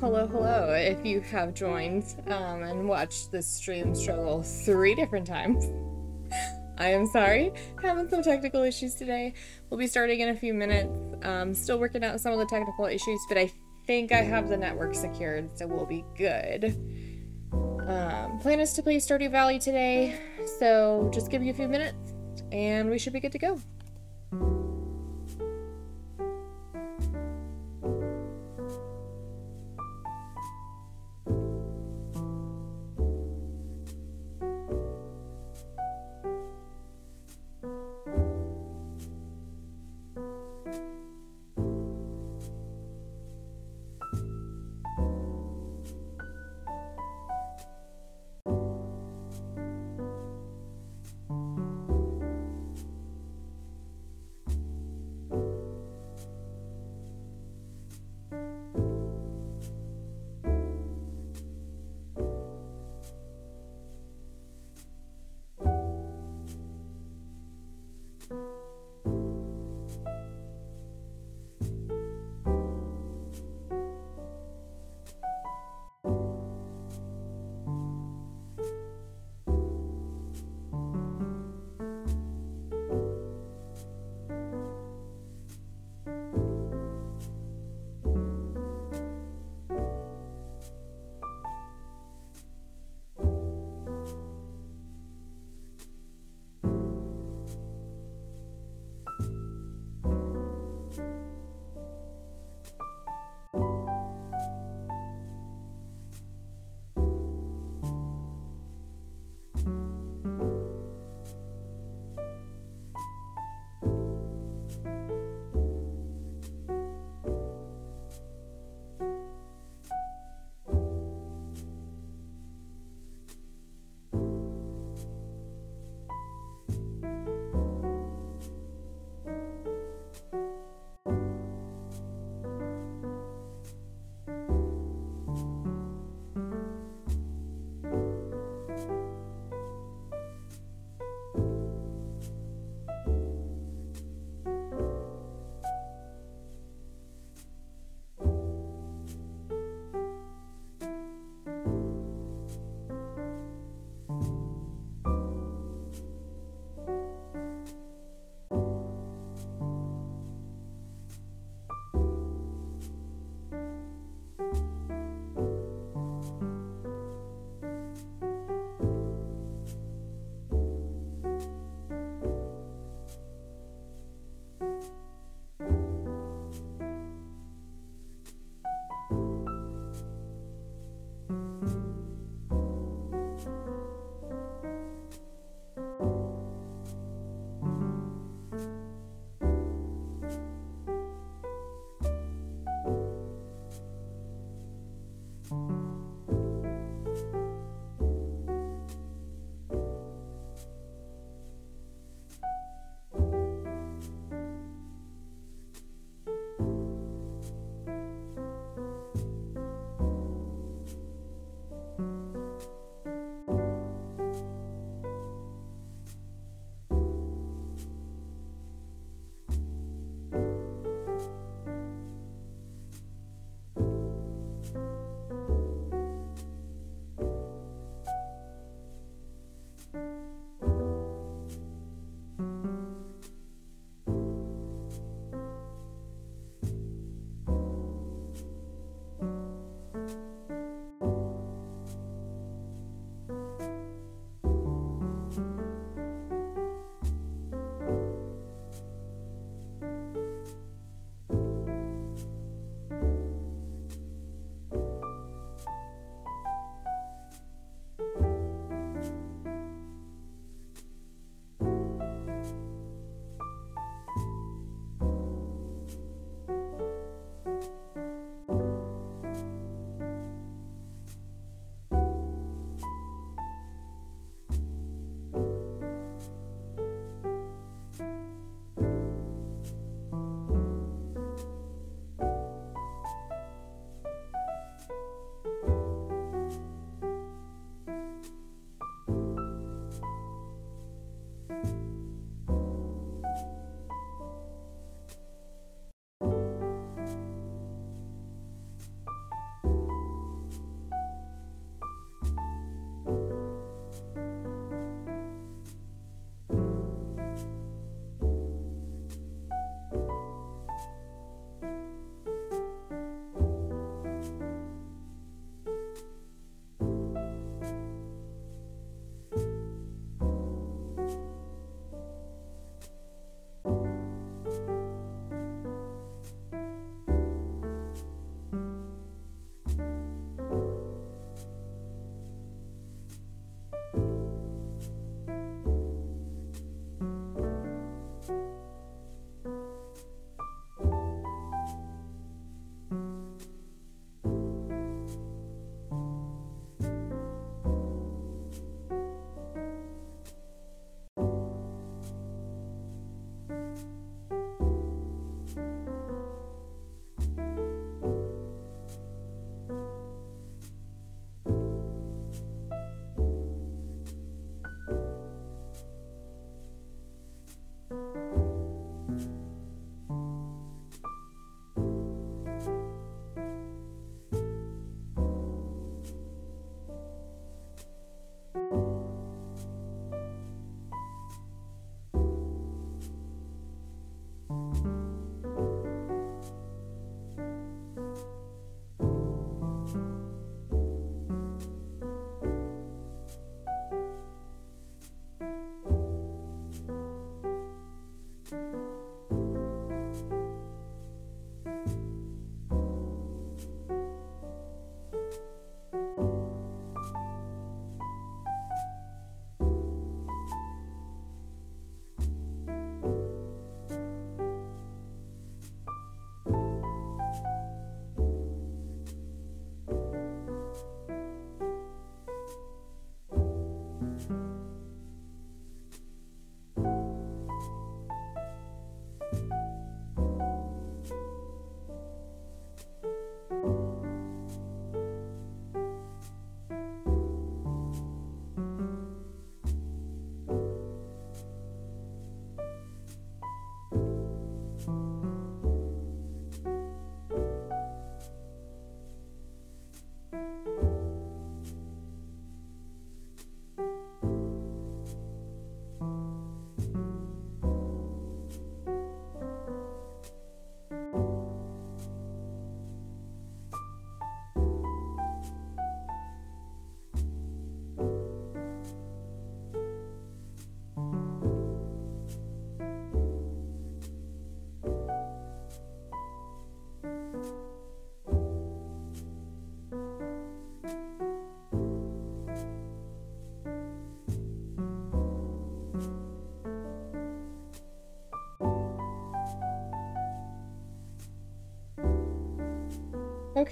Hello, hello. If you have joined um, and watched this stream struggle three different times, I am sorry. Having some technical issues today. We'll be starting in a few minutes. Um, still working out some of the technical issues, but I think I have the network secured, so we'll be good. Um, plan is to play Stardew Valley today, so just give me a few minutes and we should be good to go.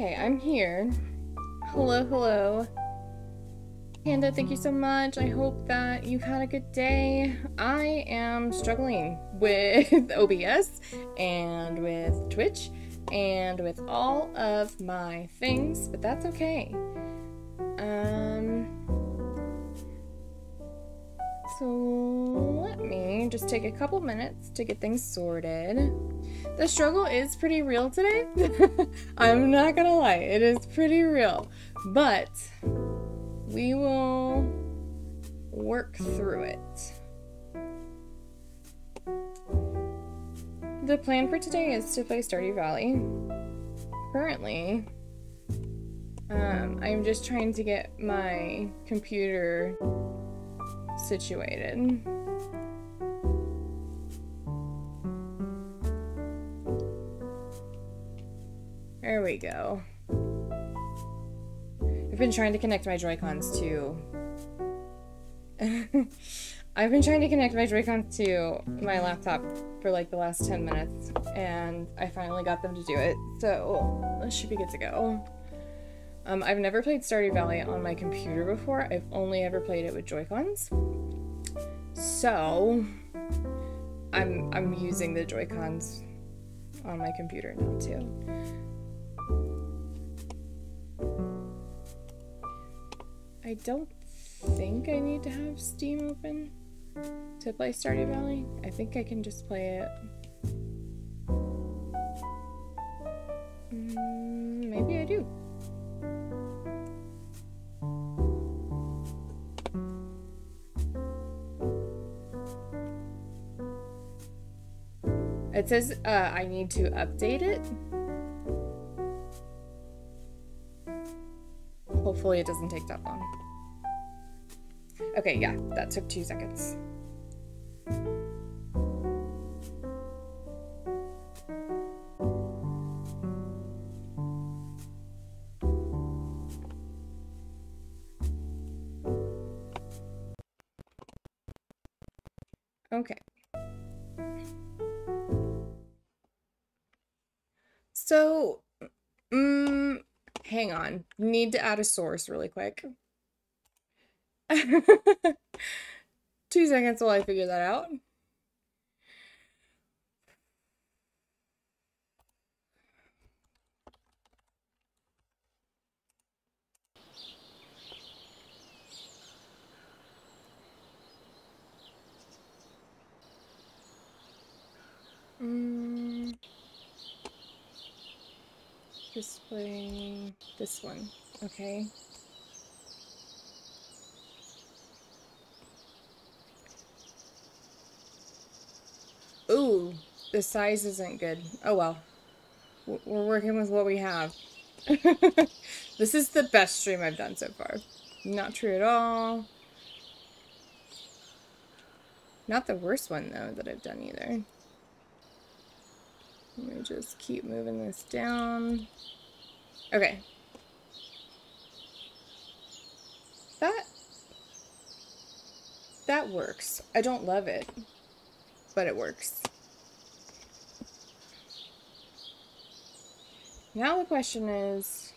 Okay, I'm here. Hello, hello. Panda, thank you so much. I hope that you've had a good day. I am struggling with OBS and with Twitch and with all of my things, but that's okay. Um, so let me just take a couple minutes to get things sorted. The struggle is pretty real today. I'm not gonna lie, it is pretty real. But we will work through it. The plan for today is to play Stardew Valley. Currently, um, I'm just trying to get my computer situated. There we go. I've been trying to connect my Joy-Cons to... I've been trying to connect my Joy-Cons to my laptop for like the last 10 minutes, and I finally got them to do it, so this should be good to go. Um, I've never played Stardew Valley on my computer before. I've only ever played it with Joy-Cons. So, I'm, I'm using the Joy-Cons on my computer now too. I don't think I need to have Steam open to play Stardew Valley. I think I can just play it. Mm, maybe I do. It says uh, I need to update it. Hopefully it doesn't take that long. Okay, yeah, that took two seconds. Okay. So, mm, hang on. Need to add a source really quick. Two seconds while I figure that out. Mm. Display this one, okay. Ooh, the size isn't good. Oh well. We're working with what we have. this is the best stream I've done so far. Not true at all. Not the worst one, though, that I've done either. Let me just keep moving this down. Okay. That... That works. I don't love it but it works. Now the question is...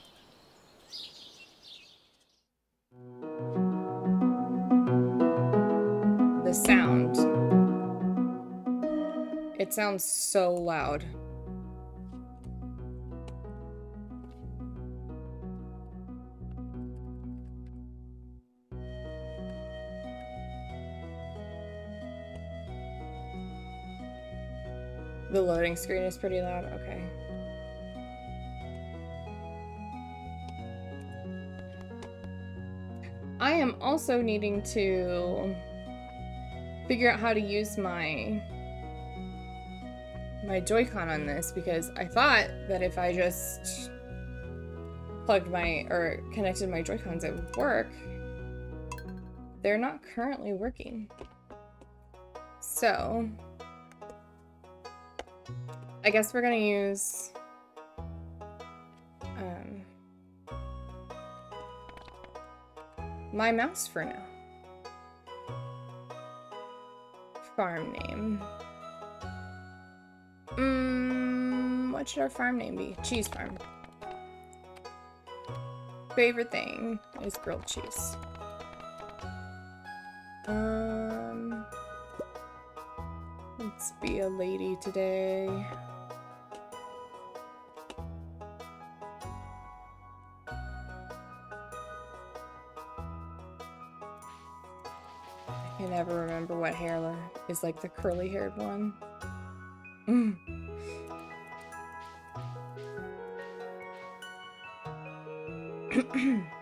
The sound. It sounds so loud. Loading screen is pretty loud? Okay. I am also needing to figure out how to use my my Joy-Con on this because I thought that if I just plugged my or connected my Joy-Cons it would work. They're not currently working. So I guess we're gonna use um, my mouse for now. Farm name. Mmm, what should our farm name be? Cheese farm. Favorite thing is grilled cheese. Um, let's be a lady today. I can never remember what hair is like the curly haired one. Mm.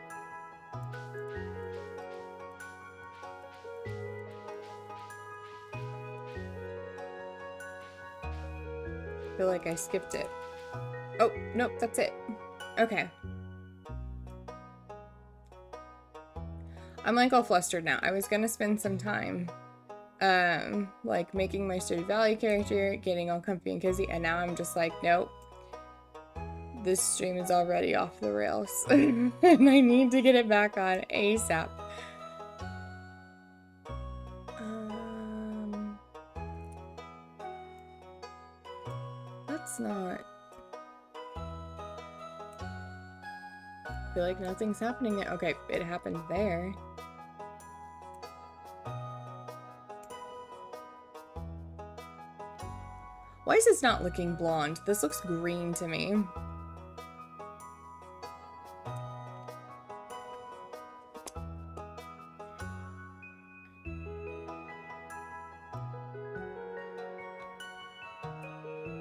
feel like I skipped it. Oh, nope, that's it. Okay. I'm like all flustered now. I was gonna spend some time um, like making my Stardew Valley character, getting all comfy and cozy, and now I'm just like, nope. This stream is already off the rails, and I need to get it back on ASAP. Feel like nothing's happening there. Okay, it happened there. Why is this not looking blonde? This looks green to me.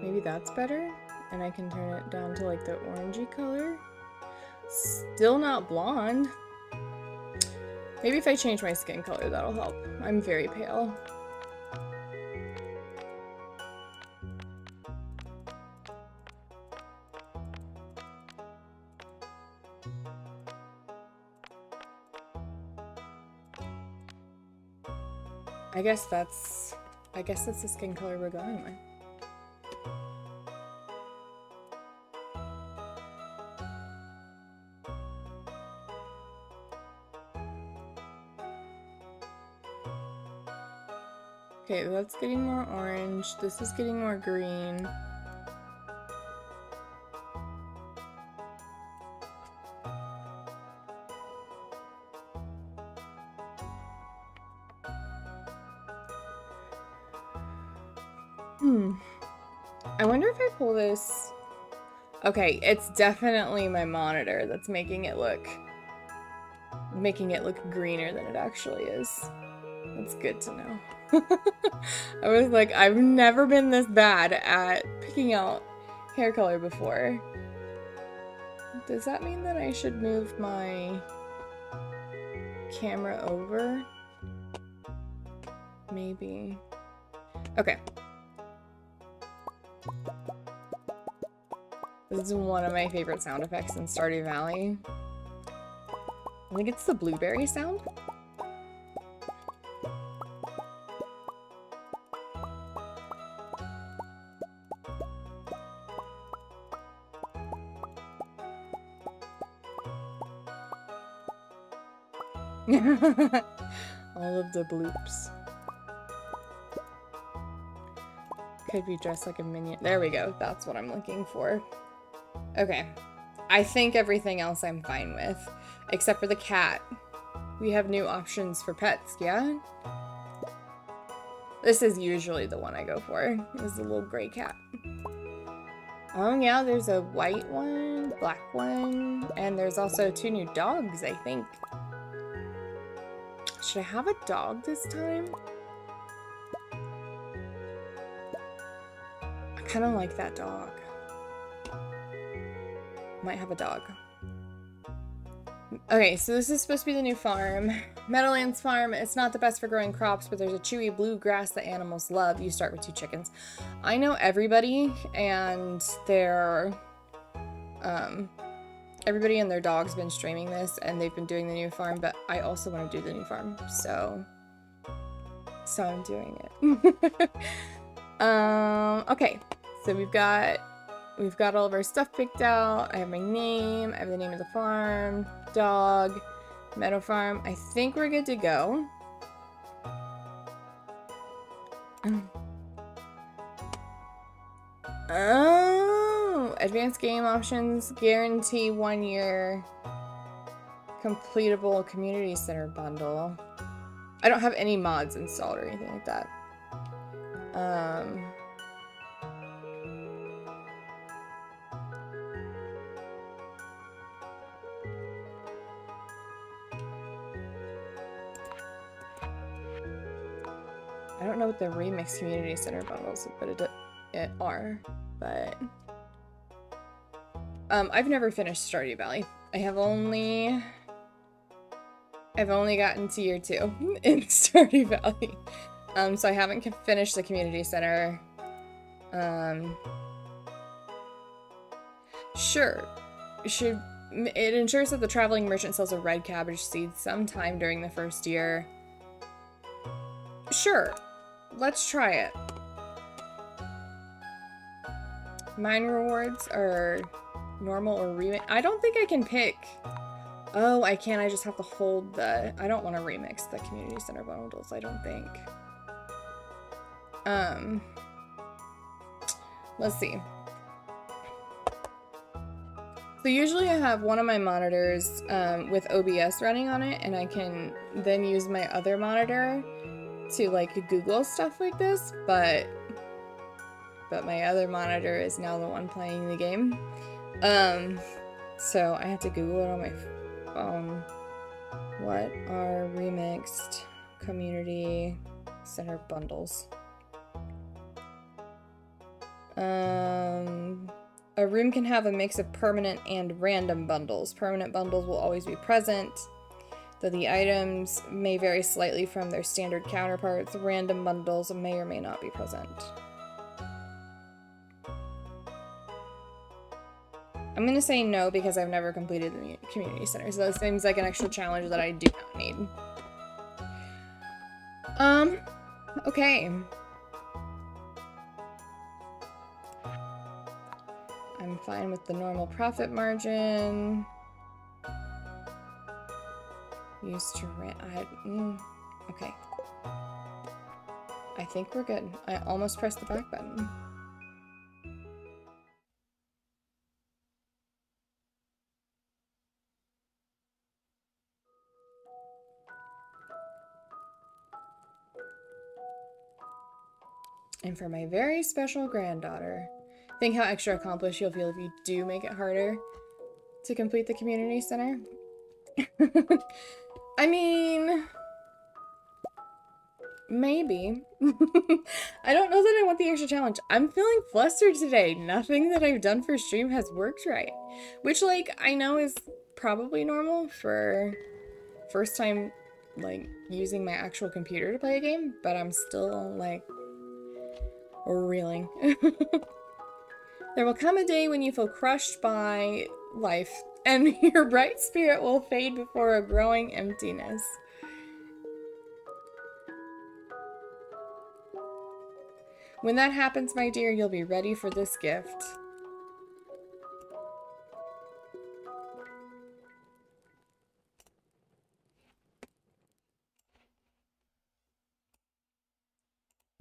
Maybe that's better? And I can turn it down to like the orangey color. Still not blonde. Maybe if I change my skin color, that'll help. I'm very pale. I guess that's... I guess that's the skin color we're going with. Okay, that's getting more orange. This is getting more green. Hmm. I wonder if I pull this... Okay, it's definitely my monitor that's making it look... making it look greener than it actually is. That's good to know. I was like, I've never been this bad at picking out hair color before. Does that mean that I should move my camera over? Maybe. Okay. This is one of my favorite sound effects in Stardew Valley. I think it's the blueberry sound. All of the bloops. Could be dressed like a minion. There we go. That's what I'm looking for. Okay. I think everything else I'm fine with. Except for the cat. We have new options for pets, yeah? This is usually the one I go for. Is the little gray cat. Oh yeah, there's a white one, black one, and there's also two new dogs, I think. Should I have a dog this time? I kind of like that dog. Might have a dog. Okay, so this is supposed to be the new farm. Meadowlands Farm, it's not the best for growing crops, but there's a chewy blue grass that animals love. You start with two chickens. I know everybody and their, um, everybody and their dog's been streaming this and they've been doing the new farm, but I also want to do the new farm, so, so I'm doing it. um, okay, so we've got We've got all of our stuff picked out. I have my name. I have the name of the farm, dog, meadow farm. I think we're good to go. Advanced game options guarantee one year completable community center bundle. I don't have any mods installed or anything like that. Um, I don't know what the Remix Community Center bundles but it, it are, but um, I've never finished Stardew Valley. I have only I've only gotten to year two in Stardew Valley. Um, so I haven't finished the community center. Um, sure, should it ensures that the traveling merchant sells a red cabbage seed sometime during the first year. Sure, let's try it. Mine rewards are normal or remix. I don't think I can pick. Oh, I can't. I just have to hold the... I don't want to remix the community center bundles, I don't think. Um, let's see. So usually I have one of my monitors um, with OBS running on it, and I can then use my other monitor to like Google stuff like this, but but my other monitor is now the one playing the game. Um, so I have to Google it on my phone. What are remixed community center bundles? Um, a room can have a mix of permanent and random bundles. Permanent bundles will always be present though the items may vary slightly from their standard counterparts, random bundles may or may not be present. I'm gonna say no because I've never completed the community center, so that seems like an extra challenge that I do not need. Um, okay. I'm fine with the normal profit margin. Used to rent. I mm, okay. I think we're good. I almost pressed the back button. And for my very special granddaughter, think how extra accomplished you'll feel if you do make it harder to complete the community center. I mean, maybe. I don't know that I want the extra challenge. I'm feeling flustered today. Nothing that I've done for stream has worked right. Which, like, I know is probably normal for first time, like, using my actual computer to play a game, but I'm still, like, reeling. there will come a day when you feel crushed by life and your bright spirit will fade before a growing emptiness. When that happens, my dear, you'll be ready for this gift.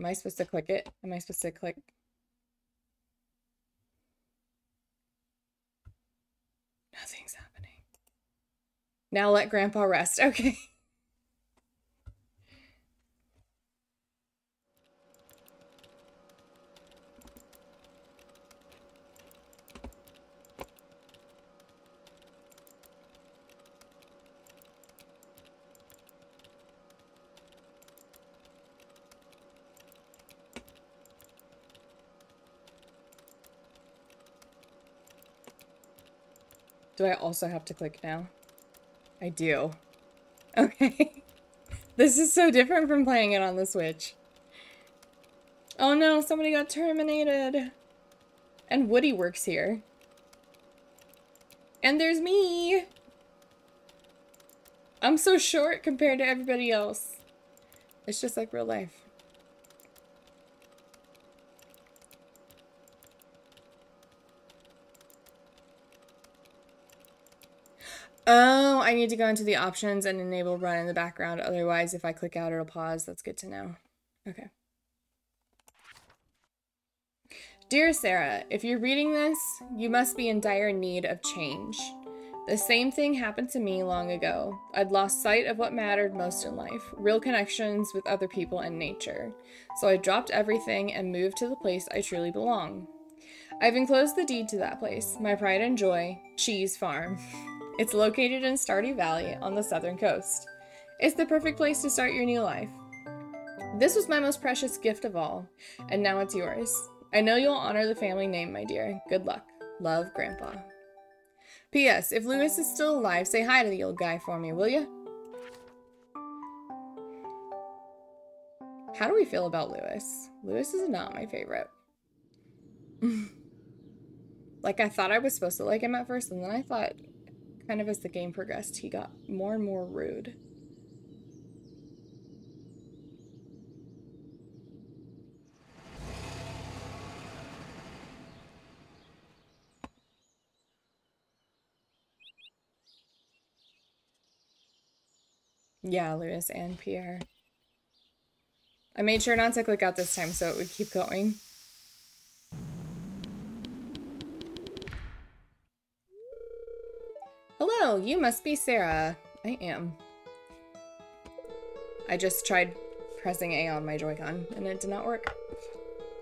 I supposed to click it? Am I supposed to click Nothing's happening. Now let Grandpa rest. Okay. Do I also have to click now? I do. Okay. this is so different from playing it on the Switch. Oh no, somebody got terminated. And Woody works here. And there's me. I'm so short compared to everybody else. It's just like real life. Oh, I need to go into the options and enable run in the background. Otherwise, if I click out, it'll pause. That's good to know. Okay. Dear Sarah, if you're reading this, you must be in dire need of change. The same thing happened to me long ago. I'd lost sight of what mattered most in life real connections with other people and nature. So I dropped everything and moved to the place I truly belong. I've enclosed the deed to that place, my pride and joy, Cheese Farm. It's located in Stardew Valley on the southern coast. It's the perfect place to start your new life. This was my most precious gift of all, and now it's yours. I know you'll honor the family name, my dear. Good luck. Love, Grandpa. P.S. If Lewis is still alive, say hi to the old guy for me, will you? How do we feel about Lewis? Lewis is not my favorite. like, I thought I was supposed to like him at first, and then I thought kind of as the game progressed, he got more and more rude. Yeah, Lewis and Pierre. I made sure not to click out this time so it would keep going. Hello, you must be Sarah. I am. I just tried pressing A on my Joy-Con and it did not work.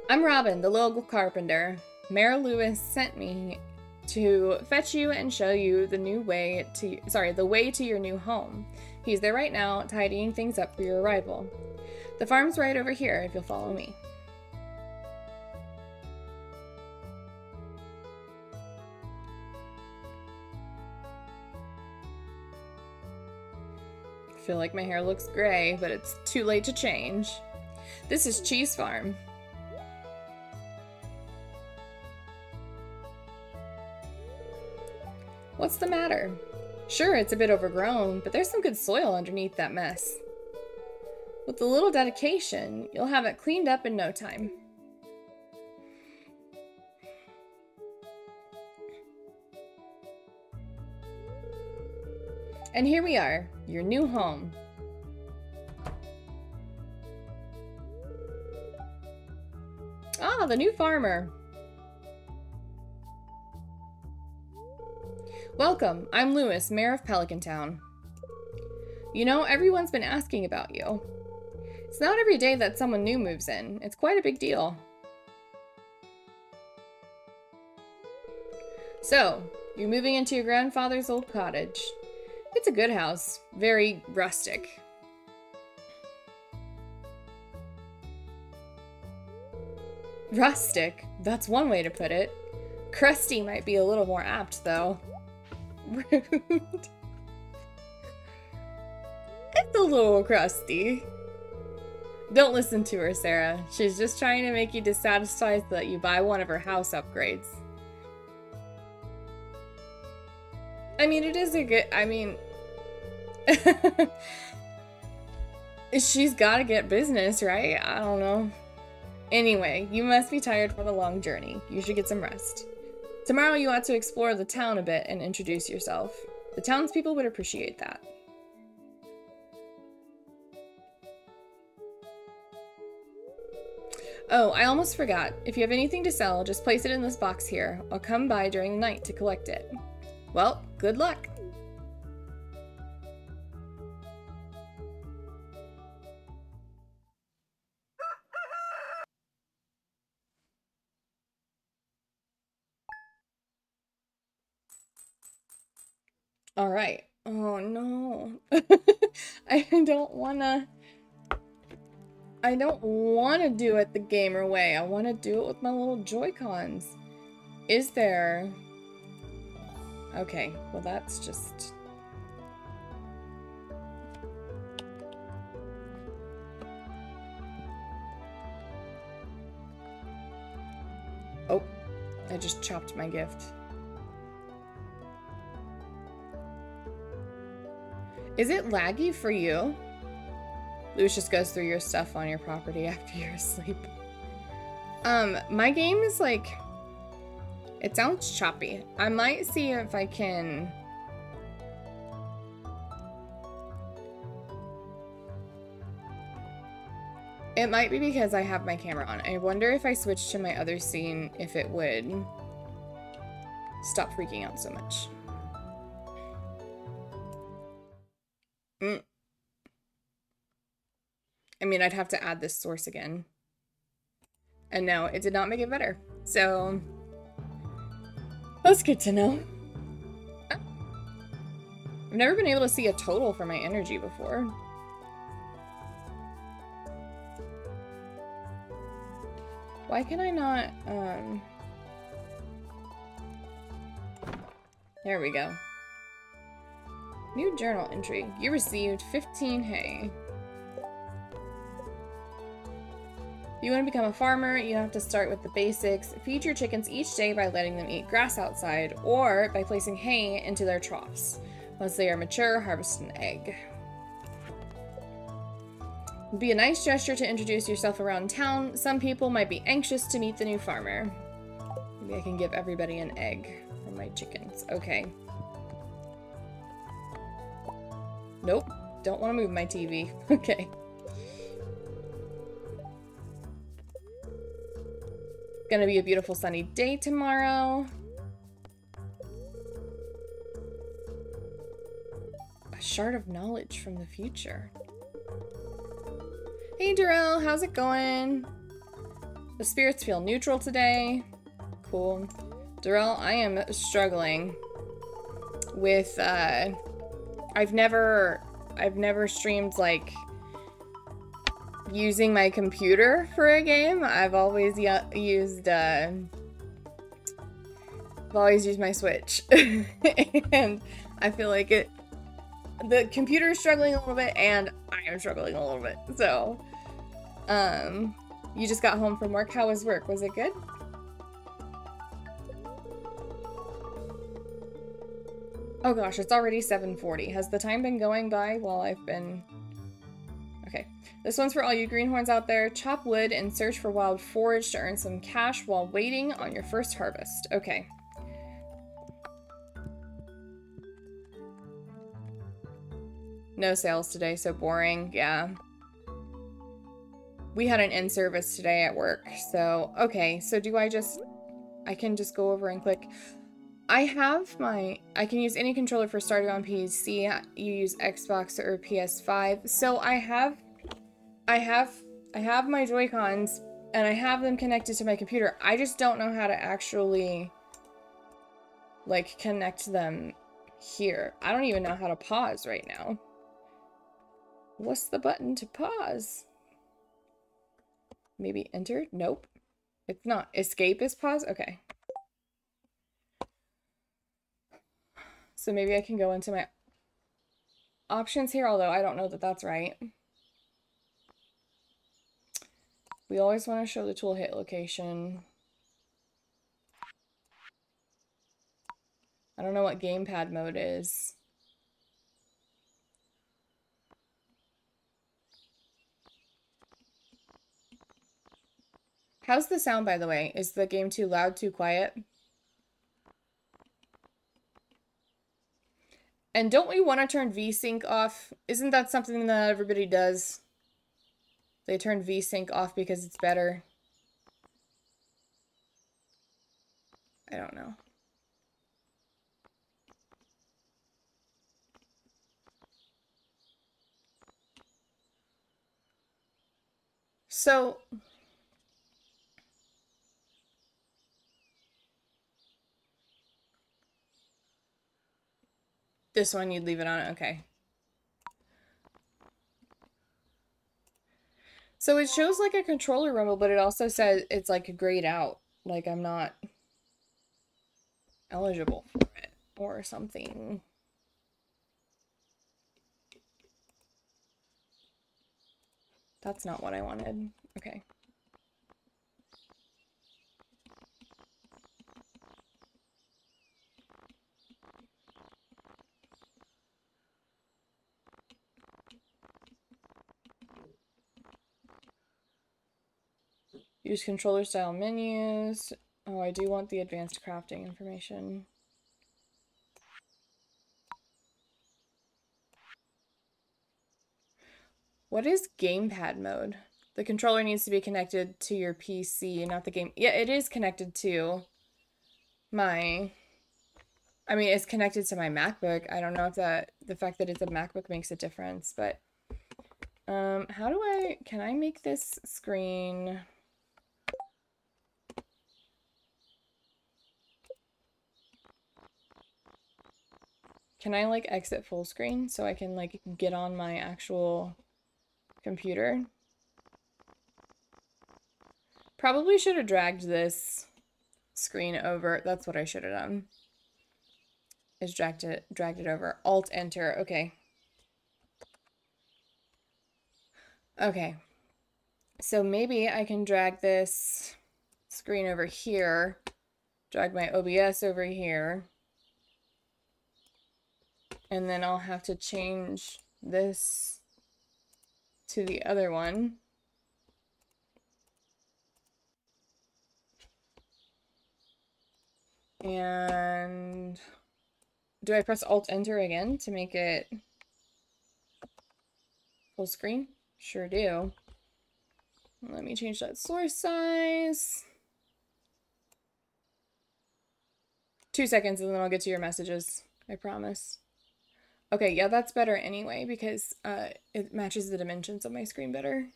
I'm Robin, the local carpenter. Mayor Lewis sent me to fetch you and show you the new way to sorry, the way to your new home. He's there right now, tidying things up for your arrival. The farm's right over here if you'll follow me. Feel like my hair looks gray, but it's too late to change. This is Cheese Farm. What's the matter? Sure, it's a bit overgrown, but there's some good soil underneath that mess. With a little dedication, you'll have it cleaned up in no time. And here we are, your new home. Ah, the new farmer. Welcome, I'm Lewis, Mayor of Pelican Town. You know, everyone's been asking about you. It's not every day that someone new moves in. It's quite a big deal. So, you're moving into your grandfather's old cottage. It's a good house. Very rustic. Rustic? That's one way to put it. Crusty might be a little more apt, though. Rude. it's a little crusty. Don't listen to her, Sarah. She's just trying to make you dissatisfied so that you buy one of her house upgrades. I mean, it is a good. I mean, she's got to get business, right? I don't know. Anyway, you must be tired for the long journey. You should get some rest. Tomorrow you ought to explore the town a bit and introduce yourself. The townspeople would appreciate that. Oh, I almost forgot. If you have anything to sell, just place it in this box here. I'll come by during the night to collect it. Well, good luck. All right. Oh no. I don't wanna... I don't wanna do it the gamer way. I wanna do it with my little Joy-Cons. Is there... Okay, well that's just... Oh, I just chopped my gift. Is it laggy for you? Lucius goes through your stuff on your property after you're asleep. Um, my game is like... It sounds choppy. I might see if I can... It might be because I have my camera on. I wonder if I switch to my other scene, if it would stop freaking out so much. Mm. I mean, I'd have to add this source again. And no, it did not make it better. So, that's good to know. I've never been able to see a total for my energy before. Why can I not, um... There we go. New journal entry. You received 15 hay. If you want to become a farmer, you have to start with the basics. Feed your chickens each day by letting them eat grass outside or by placing hay into their troughs. Once they are mature, harvest an egg. It'd be a nice gesture to introduce yourself around town. Some people might be anxious to meet the new farmer. Maybe I can give everybody an egg for my chickens. Okay. Nope. Don't want to move my TV. okay. Gonna be a beautiful sunny day tomorrow. A shard of knowledge from the future. Hey Darrell, how's it going? The spirits feel neutral today. Cool. Darrell, I am struggling with, uh, I've never, I've never streamed, like, using my computer for a game. I've always used, uh, I've always used my Switch. and I feel like it, the computer is struggling a little bit and I am struggling a little bit. So, um, you just got home from work. How was work? Was it good? Oh gosh, it's already 7.40. Has the time been going by while I've been... Okay. This one's for all you greenhorns out there. Chop wood and search for wild forage to earn some cash while waiting on your first harvest. Okay. No sales today, so boring. Yeah. We had an in-service today at work, so... Okay, so do I just... I can just go over and click... I have my, I can use any controller for starting on PC, you use Xbox or PS5, so I have, I have, I have my Joy-Cons, and I have them connected to my computer, I just don't know how to actually, like, connect them here. I don't even know how to pause right now. What's the button to pause? Maybe enter? Nope. It's not. Escape is pause? Okay. So maybe I can go into my options here, although I don't know that that's right. We always want to show the tool hit location. I don't know what gamepad mode is. How's the sound, by the way? Is the game too loud, too quiet? And don't we want to turn VSync off? Isn't that something that everybody does? They turn VSync off because it's better. I don't know. So, This one, you'd leave it on? Okay. So it shows like a controller rumble, but it also says it's like grayed out. Like I'm not eligible for it or something. That's not what I wanted. Okay. Use controller style menus. Oh, I do want the advanced crafting information. What is gamepad mode? The controller needs to be connected to your PC, not the game. Yeah, it is connected to my I mean, it's connected to my MacBook. I don't know if that the fact that it's a MacBook makes a difference, but um how do I can I make this screen Can I like exit full screen so I can like get on my actual computer? Probably should have dragged this screen over. That's what I should have done. Is dragged it dragged it over. Alt enter. Okay. Okay. So maybe I can drag this screen over here. Drag my OBS over here. And then I'll have to change this to the other one. And do I press Alt Enter again to make it full screen? Sure do. Let me change that source size. Two seconds and then I'll get to your messages. I promise. Okay, yeah, that's better anyway because uh, it matches the dimensions of my screen better.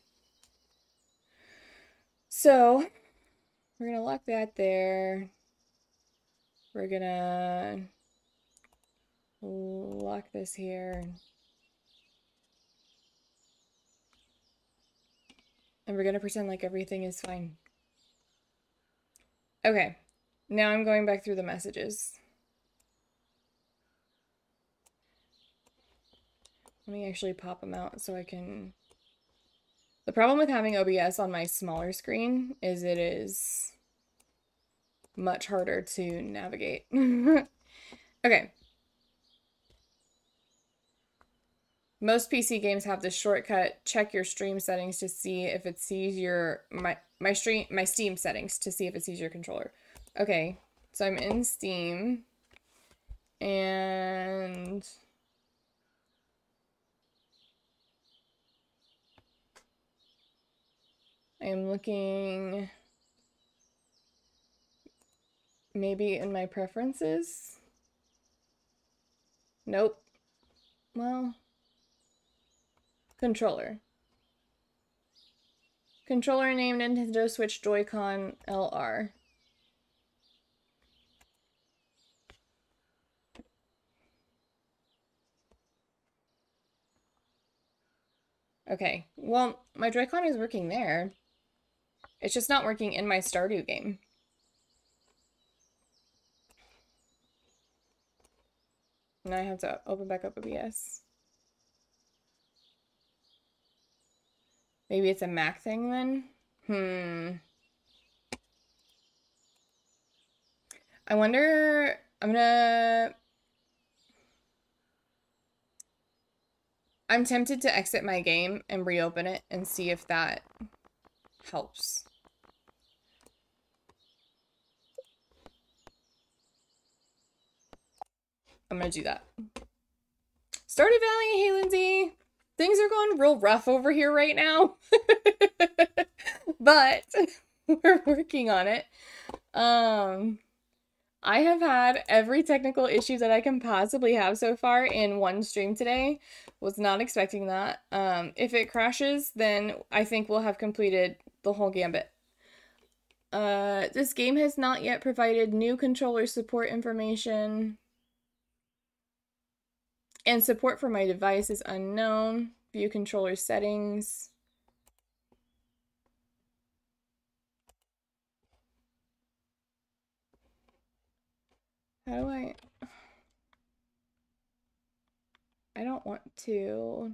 So, we're going to lock that there. We're going to lock this here. And we're going to pretend like everything is fine. Okay, now I'm going back through the messages. Let me actually pop them out so I can... The problem with having OBS on my smaller screen is it is much harder to navigate. okay. Most PC games have the shortcut check your stream settings to see if it sees your my my stream my Steam settings to see if it sees your controller. Okay. So I'm in Steam and I am looking maybe in my preferences. Nope. Well, controller. Controller named Nintendo Switch Joy-Con LR. Okay, well, my Joy-Con is working there. It's just not working in my Stardew game. And I have to open back up OBS. Maybe it's a Mac thing then? Hmm. I wonder... I'm gonna... I'm tempted to exit my game and reopen it and see if that helps. I'm gonna do that. Stardew Valley, hey Lindsay. Things are going real rough over here right now. but we're working on it. Um I have had every technical issue that I can possibly have so far in one stream today. Was not expecting that. Um if it crashes, then I think we'll have completed the whole gambit. Uh this game has not yet provided new controller support information. And support for my device is unknown. View controller settings. How do I... I don't want to...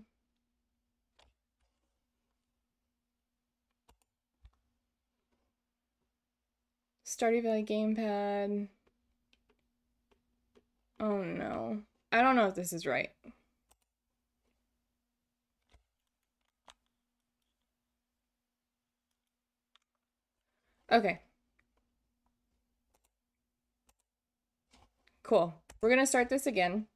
Stardew Valley gamepad. Oh no. I don't know if this is right. Okay. Cool. We're going to start this again.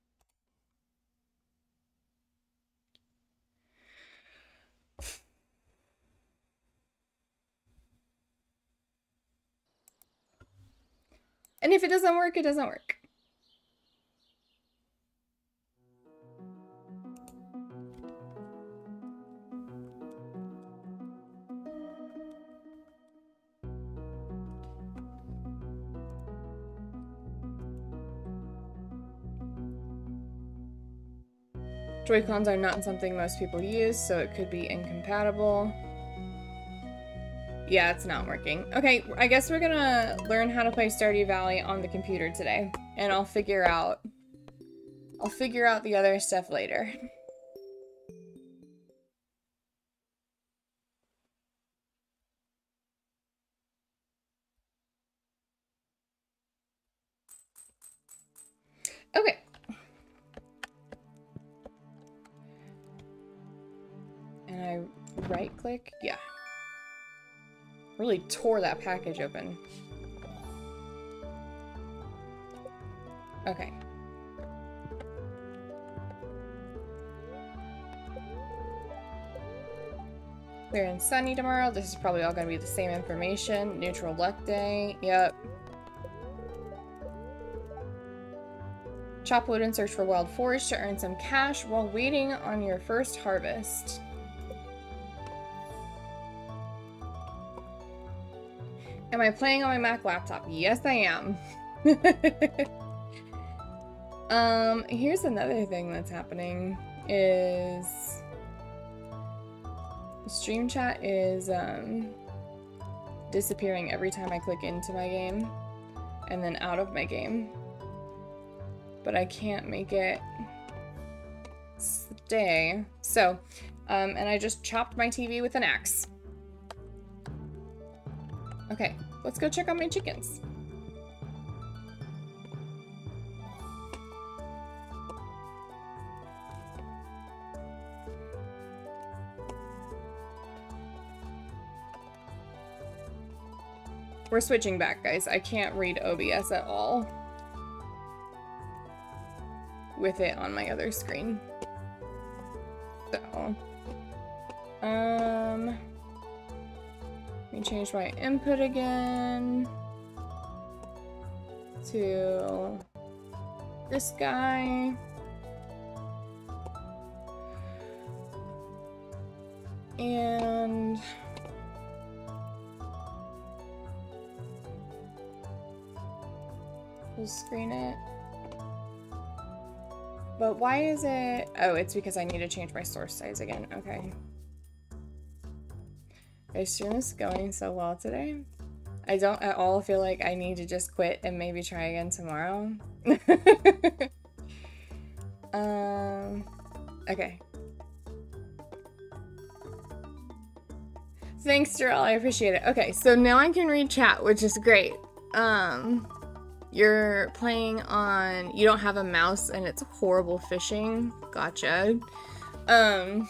And if it doesn't work, it doesn't work. Joy-Cons are not something most people use, so it could be incompatible. Yeah, it's not working. Okay, I guess we're gonna learn how to play Stardew Valley on the computer today. And I'll figure out... I'll figure out the other stuff later. Okay. And I right click? Yeah. Really tore that package open. Okay. Clear and sunny tomorrow. This is probably all going to be the same information. Neutral luck day. Yep. Chop wood and search for wild forage to earn some cash while waiting on your first harvest. Am I playing on my Mac laptop? Yes, I am. um, here's another thing that's happening is stream chat is um disappearing every time I click into my game and then out of my game. But I can't make it stay. So, um, and I just chopped my TV with an axe. Okay, let's go check on my chickens. We're switching back, guys. I can't read OBS at all with it on my other screen. Let me change my input again to this guy. And we'll screen it. But why is it? Oh, it's because I need to change my source size again. Okay. I stream is going so well today. I don't at all feel like I need to just quit and maybe try again tomorrow. um, okay. Thanks, Darrell. I appreciate it. Okay, so now I can read chat, which is great. Um, you're playing on. You don't have a mouse, and it's horrible fishing. Gotcha. Um,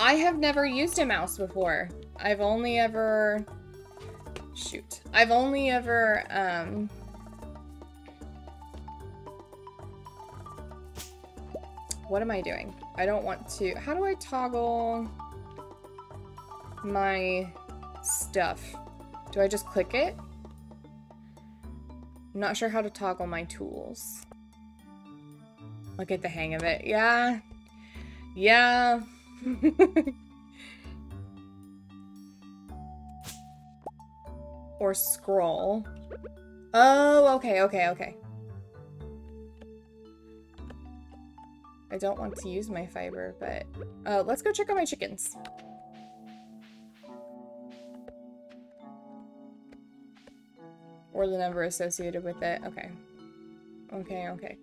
I have never used a mouse before. I've only ever... Shoot. I've only ever, um... What am I doing? I don't want to... How do I toggle my stuff? Do I just click it? I'm not sure how to toggle my tools. I'll get the hang of it. Yeah. Yeah. or scroll. Oh, okay, okay, okay. I don't want to use my fiber, but uh, let's go check on my chickens. Or the number associated with it. Okay. Okay, okay.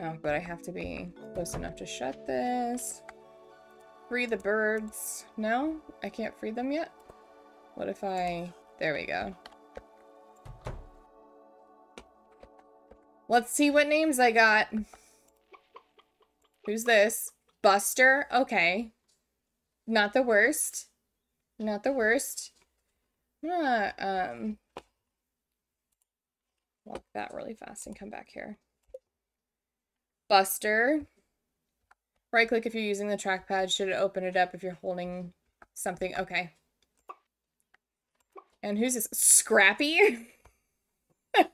Oh, but I have to be close enough to shut this. Free the birds. No? I can't free them yet? What if I... There we go. Let's see what names I got. Who's this? Buster? Okay. Not the worst. Not the worst. I'm gonna um walk that really fast and come back here. Buster. Right click if you're using the trackpad. Should open it up if you're holding something? Okay. And who's this? Scrappy?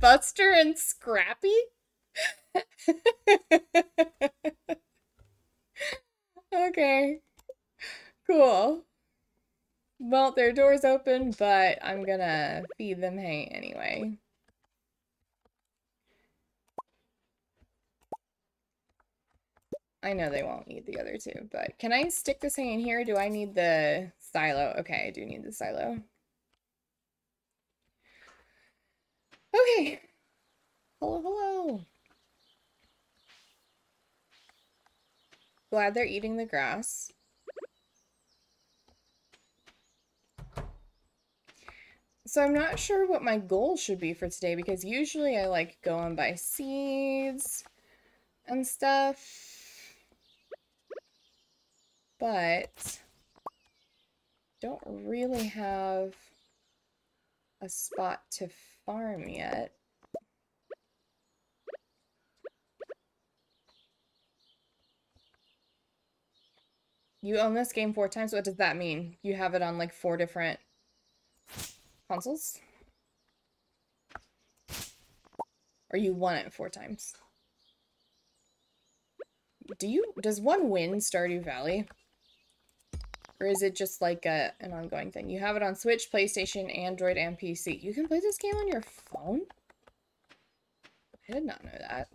Buster and Scrappy? okay. Cool. Well, their door's open, but I'm gonna feed them hay anyway. I know they won't need the other two, but can I stick this hay in here? Do I need the silo? Okay, I do need the silo. Okay. Hello, hello. Glad they're eating the grass. So I'm not sure what my goal should be for today because usually I like going by seeds and stuff. But don't really have a spot to farm yet. You own this game four times? What does that mean? You have it on like four different consoles? Or you won it four times? Do you, does one win Stardew Valley? Or is it just like a, an ongoing thing? You have it on Switch, PlayStation, Android, and PC. You can play this game on your phone? I did not know that.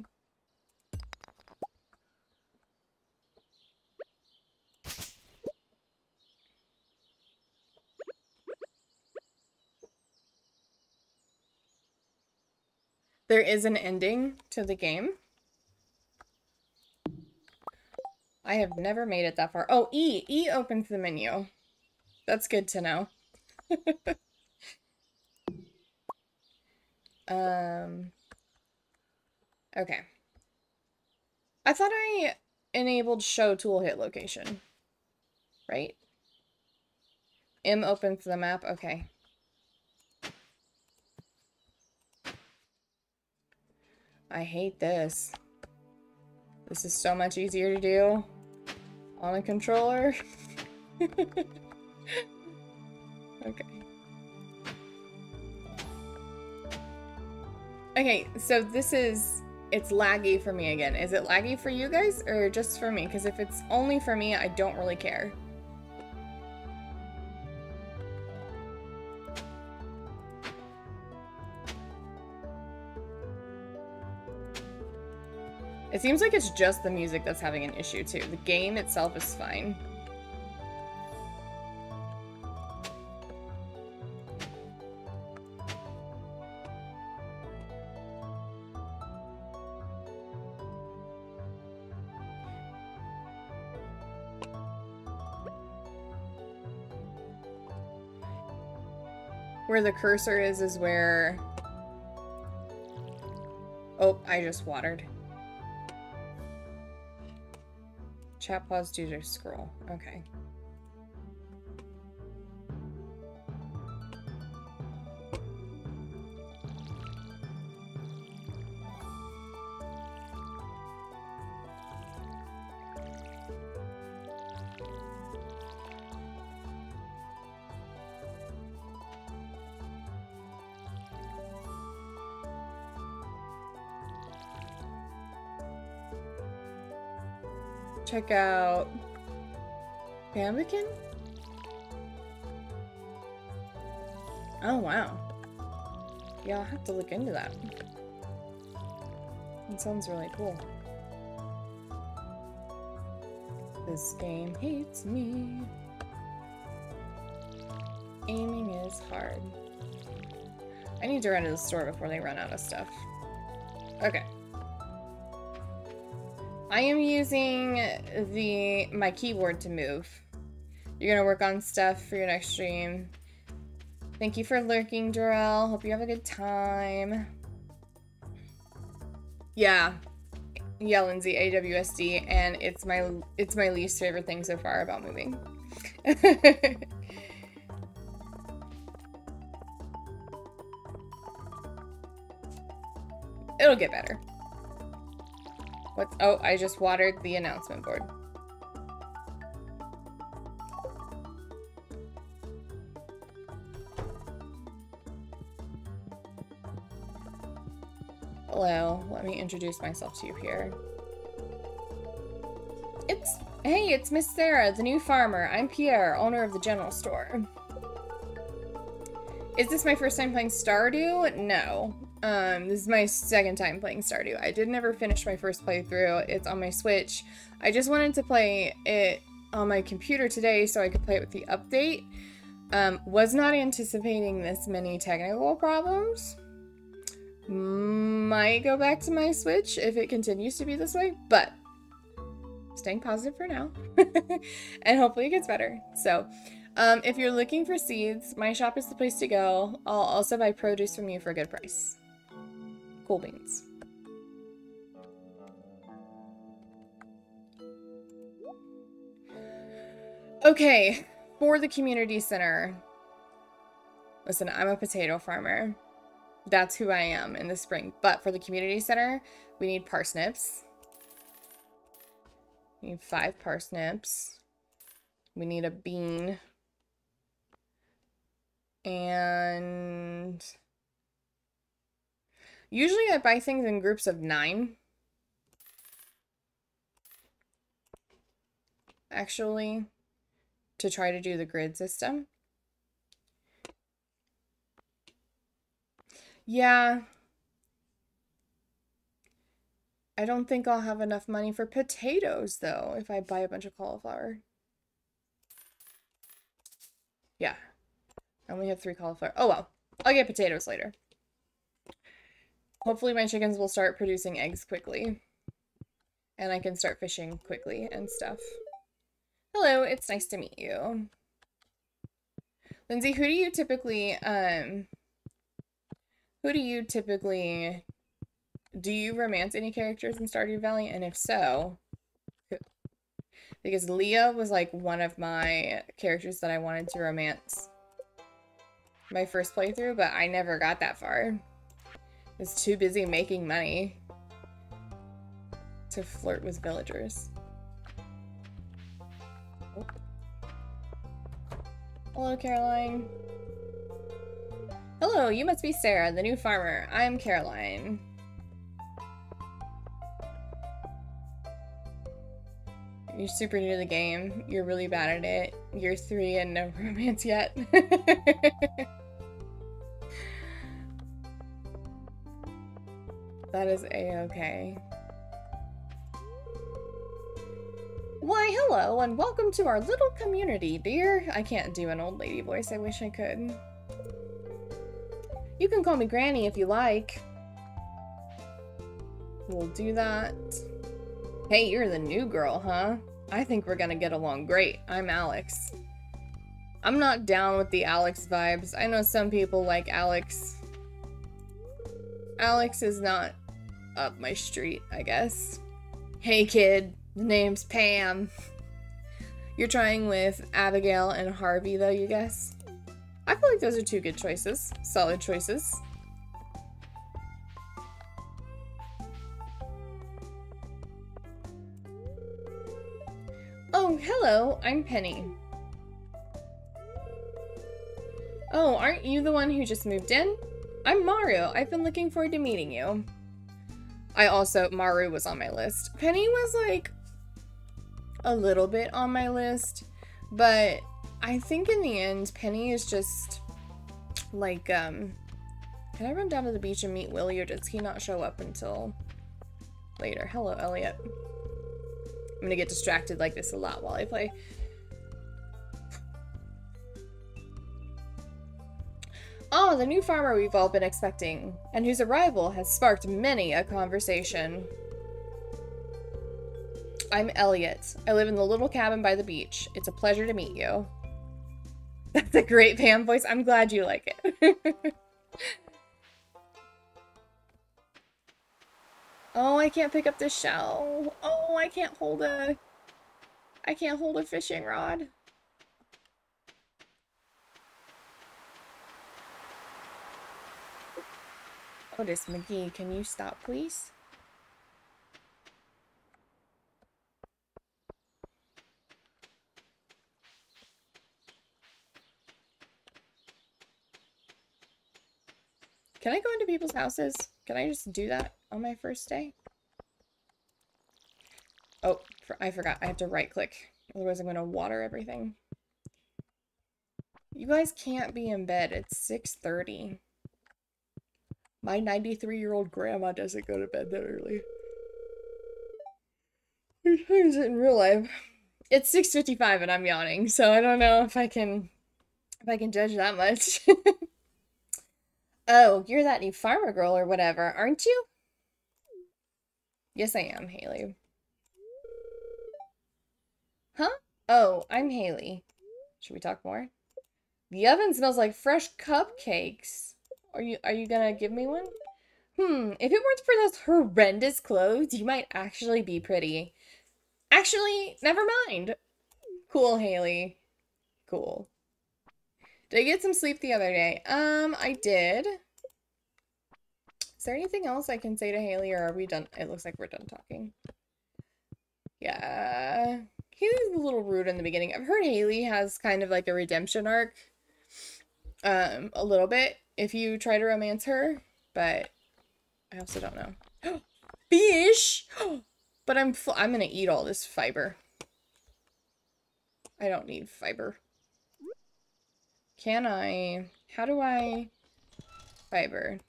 There is an ending to the game. I have never made it that far. Oh, E. E opens the menu. That's good to know. um. Okay. I thought I enabled show tool hit location. Right? M opens the map. Okay. I hate this. This is so much easier to do on a controller. okay. Okay, so this is, it's laggy for me again. Is it laggy for you guys or just for me? Because if it's only for me, I don't really care. Seems like it's just the music that's having an issue too. The game itself is fine. Where the cursor is, is where... Oh, I just watered. Chat pause due to scroll. Okay. Check out Pambican? Oh, wow. Yeah, I'll have to look into that. That sounds really cool. This game hates me. Aiming is hard. I need to run to the store before they run out of stuff. Okay. I am using the my keyboard to move. You're gonna work on stuff for your next stream. Thank you for lurking, Dorel. Hope you have a good time. Yeah. Yeah, Lindsay, AWSD, and it's my it's my least favorite thing so far about moving. It'll get better. What's- oh, I just watered the announcement board. Hello, let me introduce myself to you here. It's, hey, it's Miss Sarah, the new farmer. I'm Pierre, owner of the general store. Is this my first time playing Stardew? No. Um, this is my second time playing Stardew. I did never finish my first playthrough. It's on my Switch. I just wanted to play it on my computer today so I could play it with the update. Um, was not anticipating this many technical problems. Might go back to my Switch if it continues to be this way, but staying positive for now. and hopefully it gets better. So, um, if you're looking for seeds, my shop is the place to go. I'll also buy produce from you for a good price. Cool beans. Okay, for the community center. Listen, I'm a potato farmer. That's who I am in the spring. But for the community center, we need parsnips. We need five parsnips. We need a bean. And usually I buy things in groups of nine. Actually, to try to do the grid system. Yeah. I don't think I'll have enough money for potatoes, though, if I buy a bunch of cauliflower. Yeah. I only have three cauliflower. Oh, well. I'll get potatoes later. Hopefully my chickens will start producing eggs quickly. And I can start fishing quickly and stuff. Hello, it's nice to meet you. Lindsay, who do you typically, um, who do you typically do you romance any characters in Stardew Valley? And if so? Because Leah was like one of my characters that I wanted to romance my first playthrough, but I never got that far. I was too busy making money to flirt with villagers. Oh. Hello, Caroline. Hello, you must be Sarah, the new farmer. I'm Caroline. You're super new to the game. You're really bad at it. You're three and no romance yet. that is a-okay. Why, hello, and welcome to our little community, dear. I can't do an old lady voice. I wish I could. You can call me Granny if you like. We'll do that. Hey, you're the new girl, huh? I think we're gonna get along great. I'm Alex. I'm not down with the Alex vibes. I know some people like Alex. Alex is not up my street, I guess. Hey kid, the name's Pam. You're trying with Abigail and Harvey though, you guess? I feel like those are two good choices. Solid choices. Oh, hello, I'm Penny. Oh, aren't you the one who just moved in? I'm Maru. I've been looking forward to meeting you. I also, Maru was on my list. Penny was like a little bit on my list, but I think in the end, Penny is just like, um, can I run down to the beach and meet Willie or does he not show up until later? Hello, Elliot. I'm gonna get distracted like this a lot while I play. Ah, the new farmer we've all been expecting, and whose arrival has sparked many a conversation. I'm Elliot. I live in the little cabin by the beach. It's a pleasure to meet you. That's a great Pam voice. I'm glad you like it. Oh, I can't pick up this shell. Oh, I can't hold a... I can't hold a fishing rod. Otis McGee, can you stop, please? Can I go into people's houses? Can I just do that on my first day? Oh, I forgot. I have to right click. Otherwise I'm going to water everything. You guys can't be in bed. It's 6.30. My 93-year-old grandma doesn't go to bed that early. It in real life? It's 6.55 and I'm yawning, so I don't know if I can if I can judge that much. Oh, you're that new farmer girl or whatever, aren't you? Yes, I am, Haley. Huh? Oh, I'm Haley. Should we talk more? The oven smells like fresh cupcakes. Are you are you gonna give me one? Hmm, if it weren't for those horrendous clothes, you might actually be pretty. Actually, never mind. Cool, Haley. Cool. Did I get some sleep the other day? Um, I did. Is there anything else I can say to Haley, or are we done? It looks like we're done talking. Yeah. Haley's a little rude in the beginning. I've heard Haley has kind of like a redemption arc. Um, a little bit, if you try to romance her, but I also don't know. Fish! but I'm I'm gonna eat all this fiber. I don't need fiber. Can I? How do I? Fiber.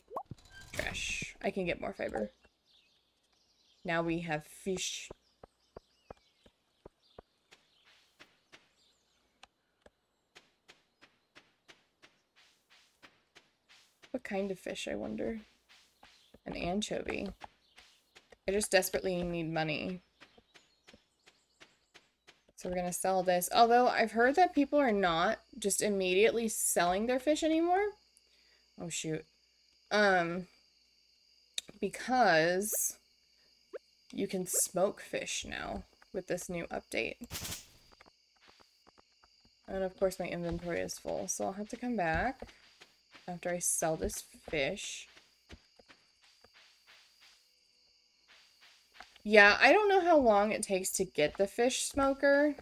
Trash. I can get more fiber. Now we have fish. What kind of fish, I wonder? An anchovy. I just desperately need money. So we're going to sell this. Although I've heard that people are not just immediately selling their fish anymore. Oh, shoot. Um, because you can smoke fish now with this new update. And of course my inventory is full, so I'll have to come back after I sell this fish. Yeah, I don't know how long it takes to get the fish smoker.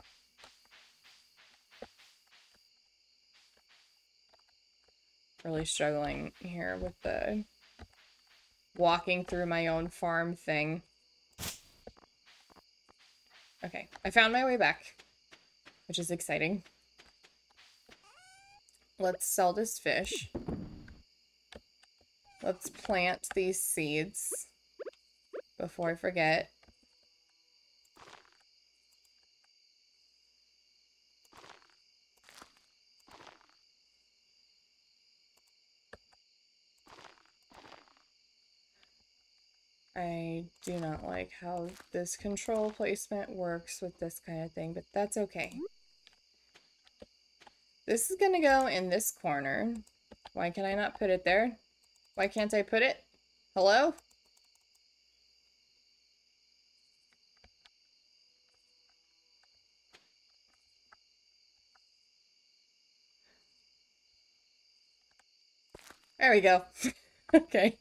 Really struggling here with the walking through my own farm thing. Okay, I found my way back, which is exciting. Let's sell this fish. Let's plant these seeds before I forget. I do not like how this control placement works with this kind of thing, but that's okay. This is going to go in this corner. Why can I not put it there? Why can't I put it? Hello? There we go. okay.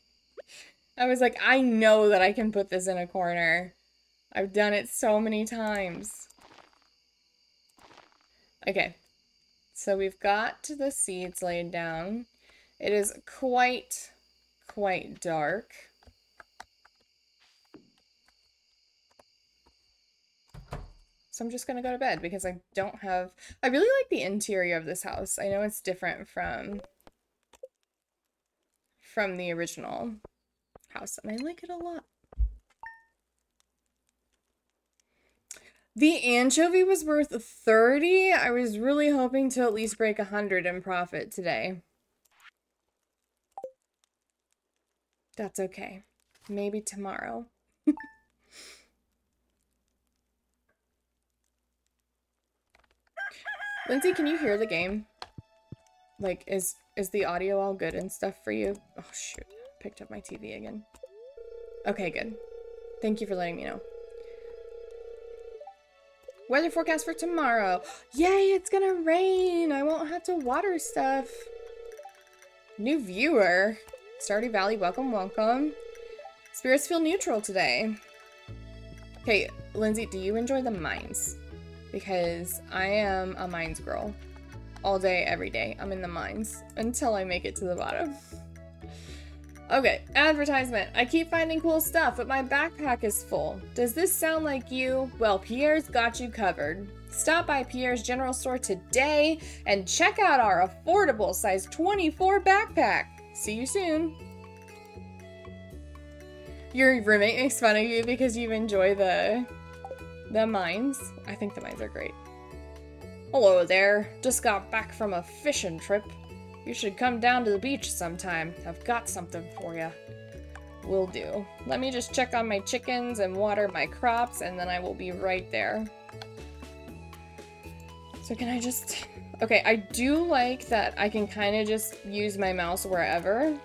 I was like, I know that I can put this in a corner. I've done it so many times. Okay. So we've got the seeds laid down. It is quite, quite dark. So I'm just going to go to bed because I don't have... I really like the interior of this house. I know it's different from from the original house, and I like it a lot. The anchovy was worth 30. I was really hoping to at least break 100 in profit today. That's okay. Maybe tomorrow. Lindsay, can you hear the game? Like, is is the audio all good and stuff for you? Oh, shoot. Picked up my TV again. Okay, good. Thank you for letting me know. Weather forecast for tomorrow. Yay, it's gonna rain. I won't have to water stuff. New viewer. Stardew Valley, welcome, welcome. Spirits feel neutral today. Okay, Lindsay, do you enjoy the mines? Because I am a mines girl. All day, every day. I'm in the mines until I make it to the bottom. Okay, advertisement. I keep finding cool stuff, but my backpack is full. Does this sound like you? Well, Pierre's got you covered. Stop by Pierre's General Store today and check out our affordable size 24 backpack. See you soon. Your roommate makes fun of you because you enjoy the the mines. I think the mines are great. Hello there. Just got back from a fishing trip. You should come down to the beach sometime. I've got something for you. Will do. Let me just check on my chickens and water my crops, and then I will be right there. So can I just... Okay, I do like that I can kind of just use my mouse wherever.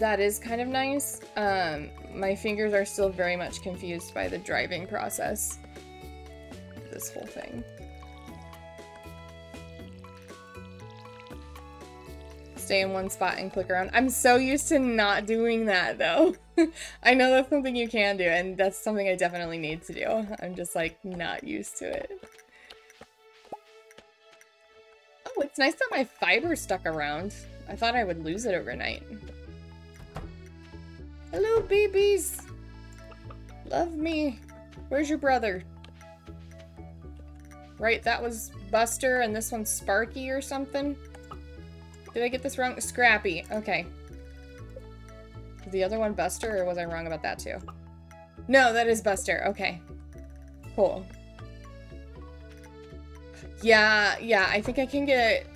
That is kind of nice. Um, my fingers are still very much confused by the driving process. This whole thing. Stay in one spot and click around. I'm so used to not doing that though. I know that's something you can do and that's something I definitely need to do. I'm just like not used to it. Oh, it's nice that my fiber stuck around. I thought I would lose it overnight. Hello, babies. Love me. Where's your brother? Right, that was Buster and this one's Sparky or something. Did I get this wrong? Scrappy. Okay. The other one Buster, or was I wrong about that too? No, that is Buster. Okay. Cool. Yeah, yeah, I think I can get...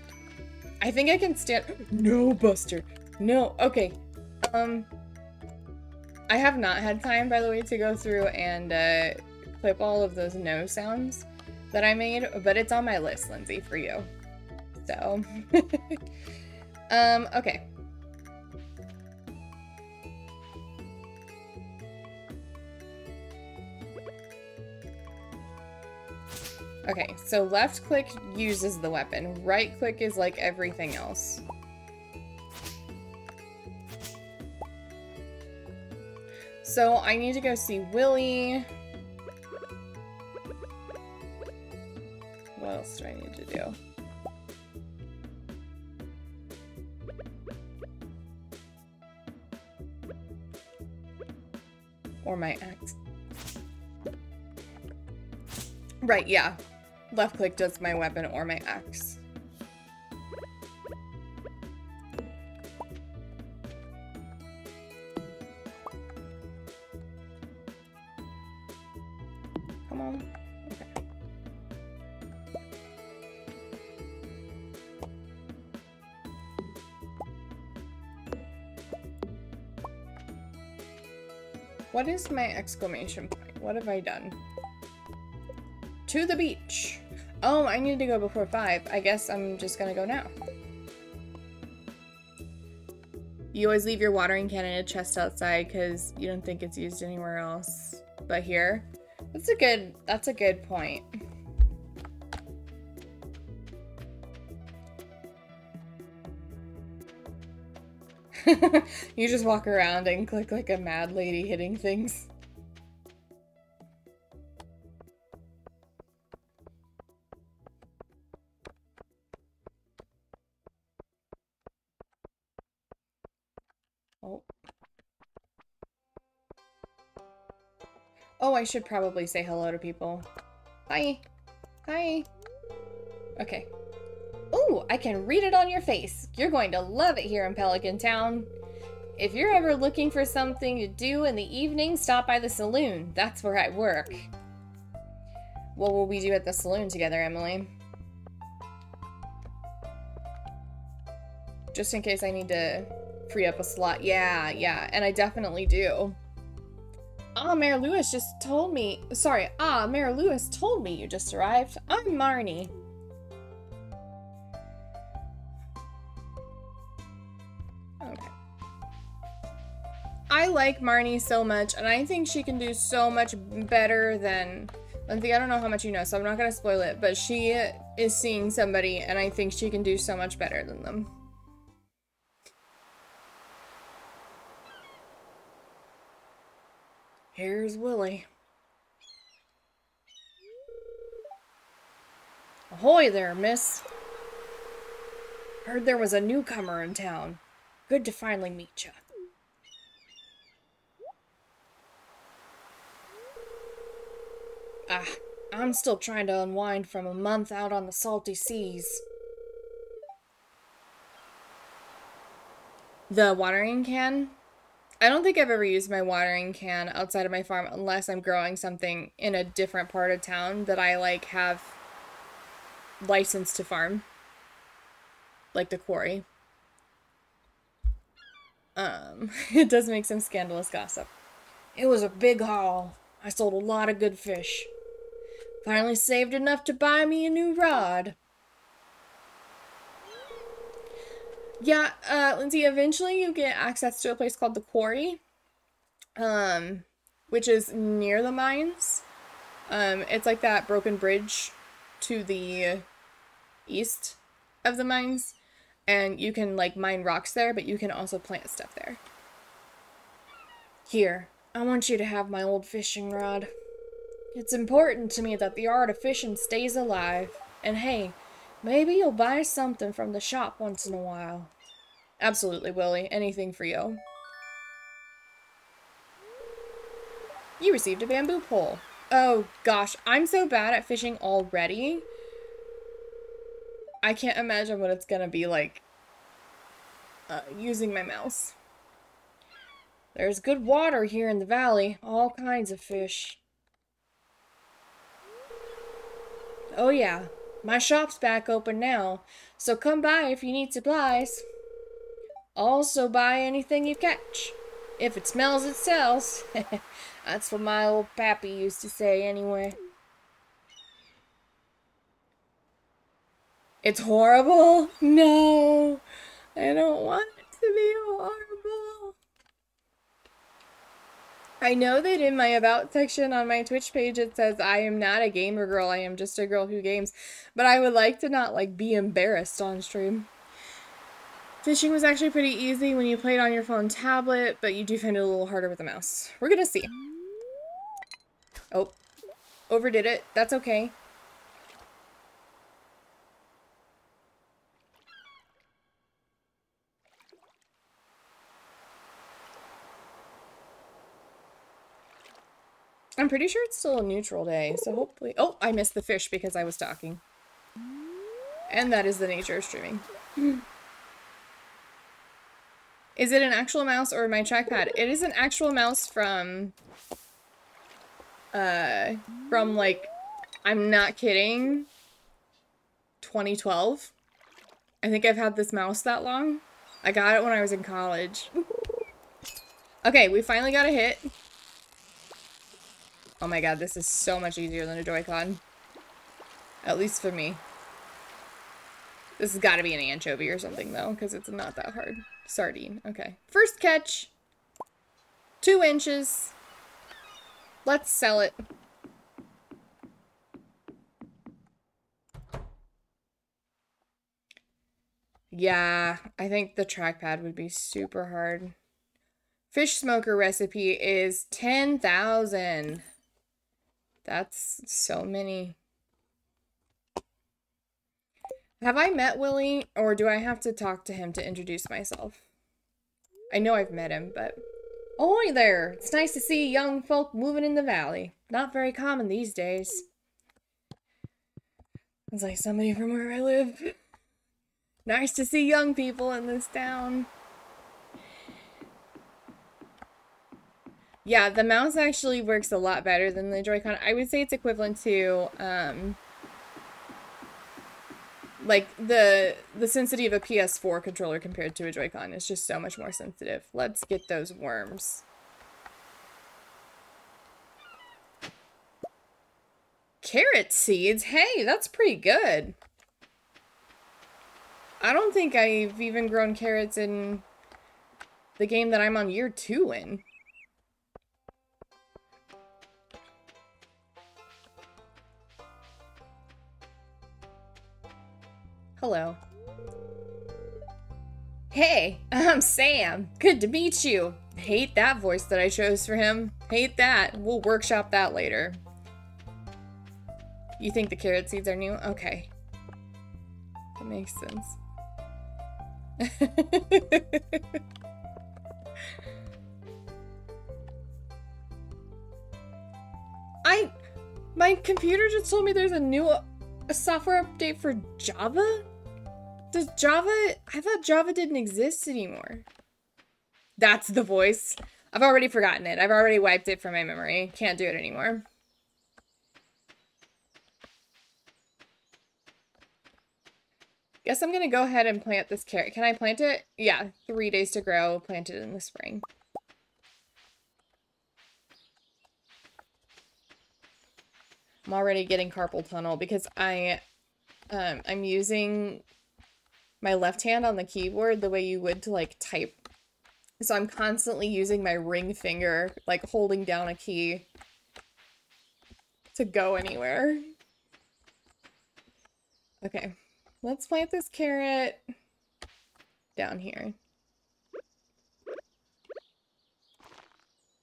I think I can stand... No, Buster. No, okay. Um... I have not had time, by the way, to go through and uh, clip all of those no sounds that I made, but it's on my list, Lindsay, for you. So... Um, okay. Okay, so left click uses the weapon. Right click is like everything else. So I need to go see Willy. What else do I need to do? Or my X. Right, yeah. Left click does my weapon or my X. Come on. What is my exclamation point? What have I done? To the beach. Oh, I need to go before 5. I guess I'm just gonna go now. You always leave your watering can in a chest outside because you don't think it's used anywhere else. But here, that's a good, that's a good point. you just walk around and click like a mad lady hitting things. Oh. Oh, I should probably say hello to people. Hi. Hi. Okay. Ooh, I can read it on your face. You're going to love it here in Pelican Town. If you're ever looking for something to do in the evening, stop by the saloon. That's where I work. What will we do at the saloon together, Emily? Just in case I need to free up a slot. Yeah, yeah, and I definitely do. Ah, Mayor Lewis just told me. Sorry, ah, Mayor Lewis told me you just arrived. I'm Marnie. I like Marnie so much, and I think she can do so much better than Lindsay. I don't know how much you know, so I'm not gonna spoil it. But she is seeing somebody, and I think she can do so much better than them. Here's Willy. Ahoy there, miss. Heard there was a newcomer in town. Good to finally meet you. Ah, I'm still trying to unwind from a month out on the salty seas. The watering can? I don't think I've ever used my watering can outside of my farm unless I'm growing something in a different part of town that I like have license to farm. Like the quarry. Um, it does make some scandalous gossip. It was a big haul. I sold a lot of good fish. Finally saved enough to buy me a new rod. Yeah, uh, Lindsay, eventually you get access to a place called the Quarry, um, which is near the mines. Um, it's like that broken bridge to the east of the mines, and you can, like, mine rocks there, but you can also plant stuff there. Here, I want you to have my old fishing rod. It's important to me that the art of fishing stays alive. And hey, maybe you'll buy something from the shop once in a while. Absolutely, Willy. Anything for you. You received a bamboo pole. Oh, gosh. I'm so bad at fishing already. I can't imagine what it's gonna be like uh, using my mouse. There's good water here in the valley. All kinds of fish. Oh yeah, my shop's back open now, so come by if you need supplies. Also buy anything you catch. If it smells, it sells. That's what my old pappy used to say anyway. It's horrible? No, I don't want it to be horrible. I know that in my about section on my Twitch page it says I am not a gamer girl, I am just a girl who games, but I would like to not like be embarrassed on stream. Fishing was actually pretty easy when you played on your phone tablet, but you do find it a little harder with a mouse. We're gonna see. Oh, overdid it. That's okay. I'm pretty sure it's still a neutral day, so hopefully... Oh, I missed the fish because I was talking. And that is the nature of streaming. is it an actual mouse or my trackpad? It is an actual mouse from... Uh, from like, I'm not kidding, 2012. I think I've had this mouse that long. I got it when I was in college. okay, we finally got a hit. Oh my god, this is so much easier than a Joy-Con. At least for me. This has got to be an anchovy or something, though, because it's not that hard. Sardine. Okay. First catch. Two inches. Let's sell it. Yeah, I think the trackpad would be super hard. Fish smoker recipe is 10,000. That's so many. Have I met Willy, or do I have to talk to him to introduce myself? I know I've met him, but... Ahoy there! It's nice to see young folk moving in the valley. Not very common these days. It's like somebody from where I live. Nice to see young people in this town. Yeah, the mouse actually works a lot better than the Joy-Con. I would say it's equivalent to, um, like, the, the sensitivity of a PS4 controller compared to a Joy-Con. It's just so much more sensitive. Let's get those worms. Carrot seeds? Hey, that's pretty good. I don't think I've even grown carrots in the game that I'm on year two in. Hello. Hey, I'm Sam. Good to meet you. Hate that voice that I chose for him. Hate that. We'll workshop that later. You think the carrot seeds are new? Okay. That makes sense. I my computer just told me there's a new software update for Java? Does Java I thought Java didn't exist anymore. That's the voice. I've already forgotten it. I've already wiped it from my memory. Can't do it anymore. Guess I'm gonna go ahead and plant this carrot. Can I plant it? Yeah, three days to grow. Plant it in the spring. I'm already getting carpal tunnel because I, um, I'm using my left hand on the keyboard the way you would to like type. So I'm constantly using my ring finger, like holding down a key to go anywhere. Okay. Let's plant this carrot down here.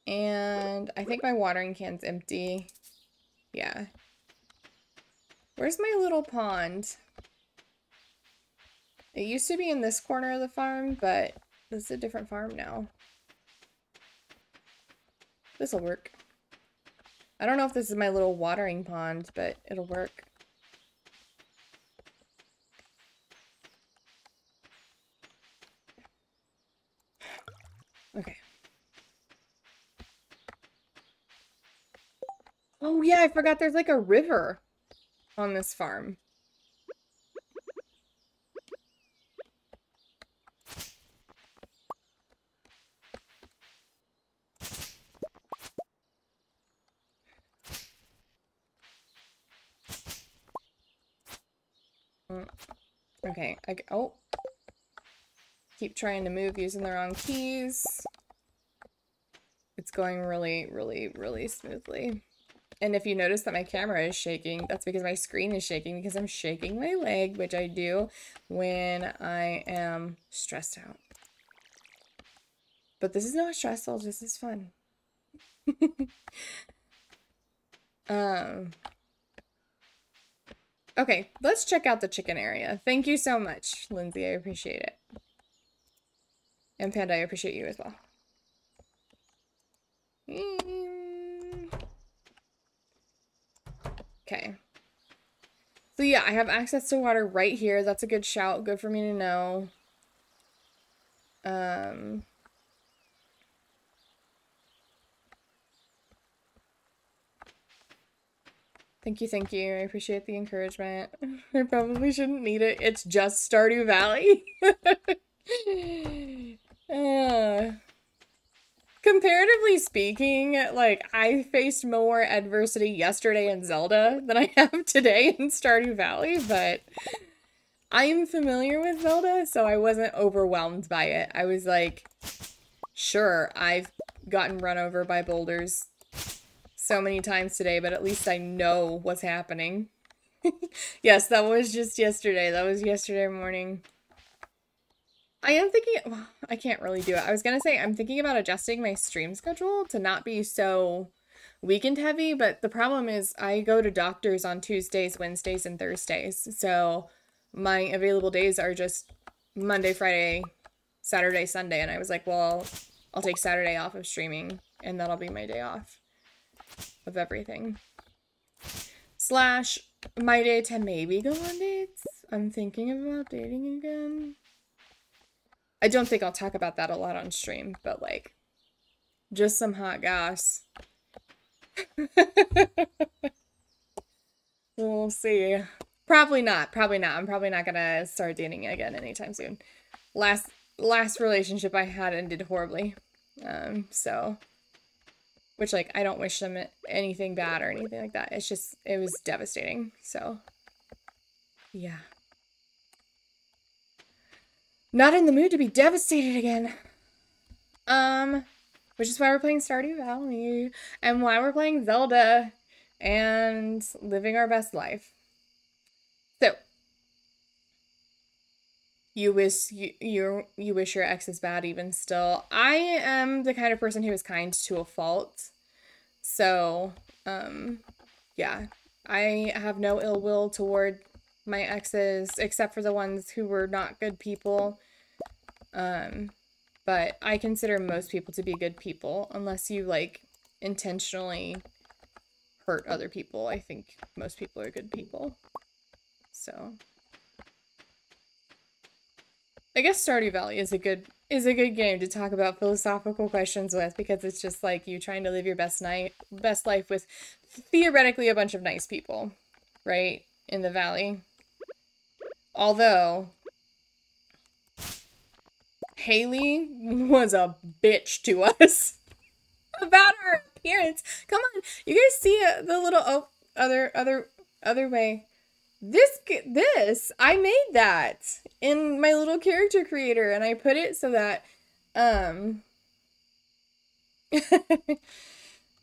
And I think my watering can's empty. Yeah. Where's my little pond? It used to be in this corner of the farm, but this is a different farm now. This'll work. I don't know if this is my little watering pond, but it'll work. Okay. Oh yeah, I forgot there's like a river on this farm. Okay, I, oh, keep trying to move using the wrong keys. It's going really, really, really smoothly. And if you notice that my camera is shaking, that's because my screen is shaking because I'm shaking my leg, which I do when I am stressed out. But this is not stressful, this is fun. um, okay, let's check out the chicken area. Thank you so much, Lindsay. I appreciate it. And Panda, I appreciate you as well. Okay. So yeah, I have access to water right here. That's a good shout. Good for me to know. Um... Thank you, thank you. I appreciate the encouragement. I probably shouldn't need it. It's just Stardew Valley. uh, comparatively speaking, like I faced more adversity yesterday in Zelda than I have today in Stardew Valley, but I am familiar with Zelda, so I wasn't overwhelmed by it. I was like, sure, I've gotten run over by boulders so many times today, but at least I know what's happening. yes, that was just yesterday. That was yesterday morning. I am thinking, well, I can't really do it. I was going to say, I'm thinking about adjusting my stream schedule to not be so weekend heavy, but the problem is I go to doctors on Tuesdays, Wednesdays, and Thursdays. So my available days are just Monday, Friday, Saturday, Sunday. And I was like, well, I'll take Saturday off of streaming and that'll be my day off of everything. Slash, my day to maybe go on dates. I'm thinking about dating again. I don't think I'll talk about that a lot on stream, but like, just some hot gas. we'll see. Probably not. Probably not. I'm probably not gonna start dating again anytime soon. Last last relationship I had ended horribly. Um, so which like I don't wish them anything bad or anything like that. It's just it was devastating. So yeah. Not in the mood to be devastated again. Um, which is why we're playing Stardew Valley and why we're playing Zelda and living our best life. You wish you you you wish your ex is bad even still. I am the kind of person who is kind to a fault. So, um, yeah, I have no ill will toward my exes except for the ones who were not good people. Um, but I consider most people to be good people unless you like intentionally hurt other people. I think most people are good people. So I guess Stardew Valley is a good is a good game to talk about philosophical questions with because it's just like you trying to live your best night best life with theoretically a bunch of nice people, right? In the valley. Although Haley was a bitch to us about her appearance. Come on, you guys see uh, the little oh other other other way. This this I made that in my little character creator, and I put it so that um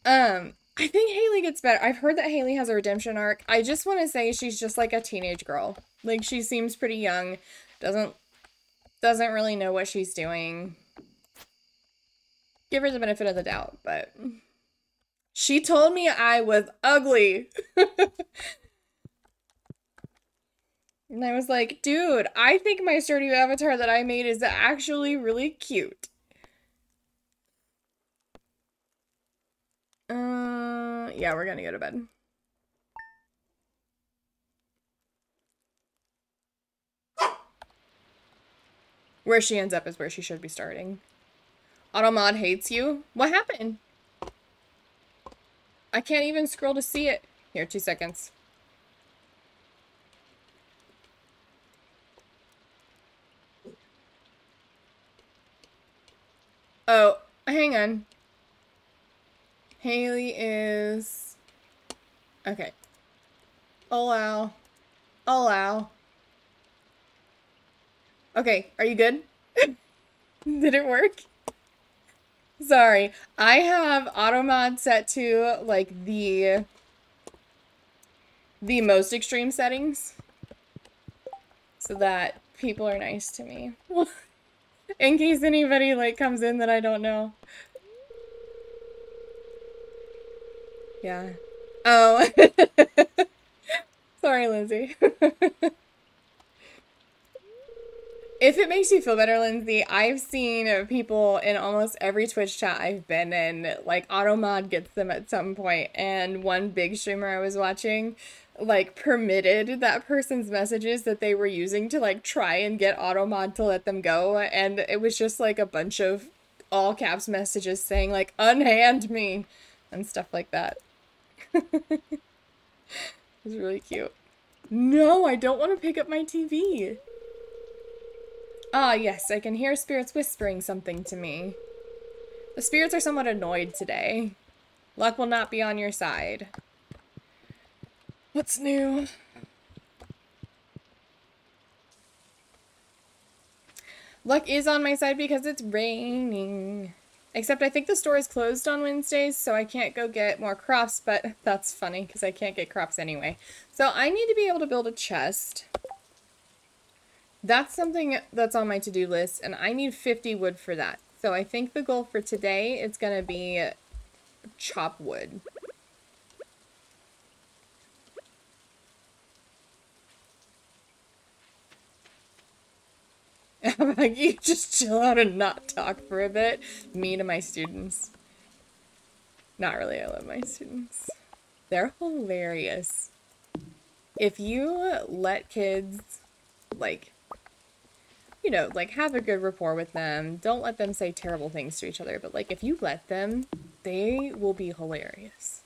um I think Haley gets better. I've heard that Haley has a redemption arc. I just want to say she's just like a teenage girl. Like she seems pretty young, doesn't doesn't really know what she's doing. Give her the benefit of the doubt, but she told me I was ugly. and I was like, dude, I think my Stardew avatar that I made is actually really cute. Uh, yeah, we're gonna go to bed. Where she ends up is where she should be starting. Automod hates you? What happened? I can't even scroll to see it. Here, two seconds. Oh, hang on. Haley is... Okay. Oh, Allow. Allow. Oh, okay, are you good? Did it work? Sorry. I have auto mod set to like the the most extreme settings so that people are nice to me. in case anybody like comes in that I don't know. Yeah. Oh. Sorry, Lindsay. If it makes you feel better, Lindsay, I've seen people in almost every Twitch chat I've been in, like Automod gets them at some point, and one big streamer I was watching like permitted that person's messages that they were using to like try and get Automod to let them go, and it was just like a bunch of all caps messages saying like unhand me and stuff like that. it was really cute. No, I don't want to pick up my TV. Ah, yes, I can hear spirits whispering something to me. The spirits are somewhat annoyed today. Luck will not be on your side. What's new? Luck is on my side because it's raining. Except I think the store is closed on Wednesdays, so I can't go get more crops, but that's funny because I can't get crops anyway. So I need to be able to build a chest that's something that's on my to-do list and I need 50 wood for that. So I think the goal for today is going to be chop wood. like you just chill out and not talk for a bit. Me to my students. Not really, I love my students. They're hilarious. If you let kids, like, you know, like have a good rapport with them. Don't let them say terrible things to each other, but like if you let them, they will be hilarious.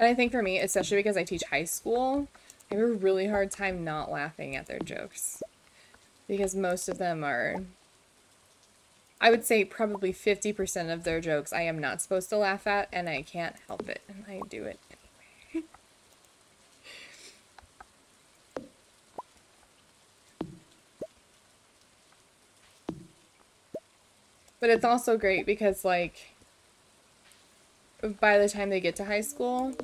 And I think for me, especially because I teach high school, I have a really hard time not laughing at their jokes. Because most of them are I would say probably 50% of their jokes I am not supposed to laugh at, and I can't help it, and I do it anyway. but it's also great because, like, by the time they get to high school,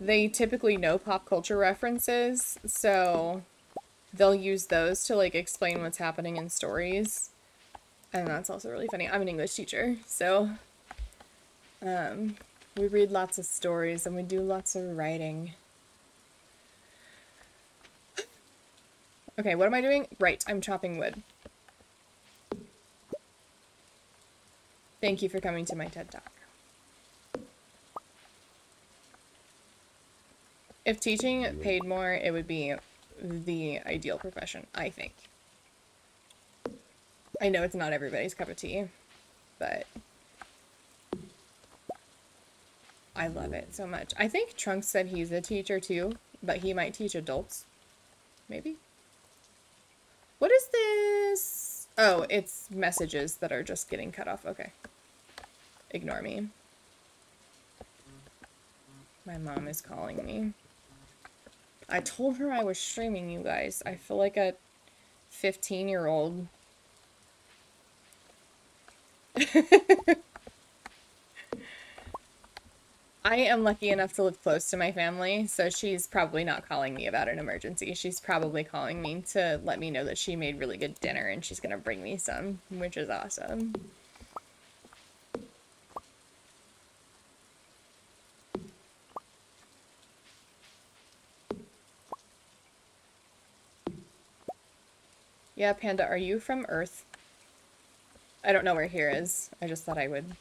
they typically know pop culture references, so they'll use those to like explain what's happening in stories. And that's also really funny. I'm an English teacher, so um, we read lots of stories and we do lots of writing. Okay, what am I doing? Right, I'm chopping wood. Thank you for coming to my TED Talk. If teaching paid more, it would be the ideal profession, I think. I know it's not everybody's cup of tea, but I love it so much. I think Trunks said he's a teacher too, but he might teach adults. Maybe. What is this? Oh, it's messages that are just getting cut off. Okay. Ignore me. My mom is calling me. I told her I was streaming, you guys. I feel like a 15 year old. I am lucky enough to live close to my family, so she's probably not calling me about an emergency. She's probably calling me to let me know that she made really good dinner and she's gonna bring me some, which is awesome. Yeah, Panda, are you from Earth? I don't know where here is. I just thought I would.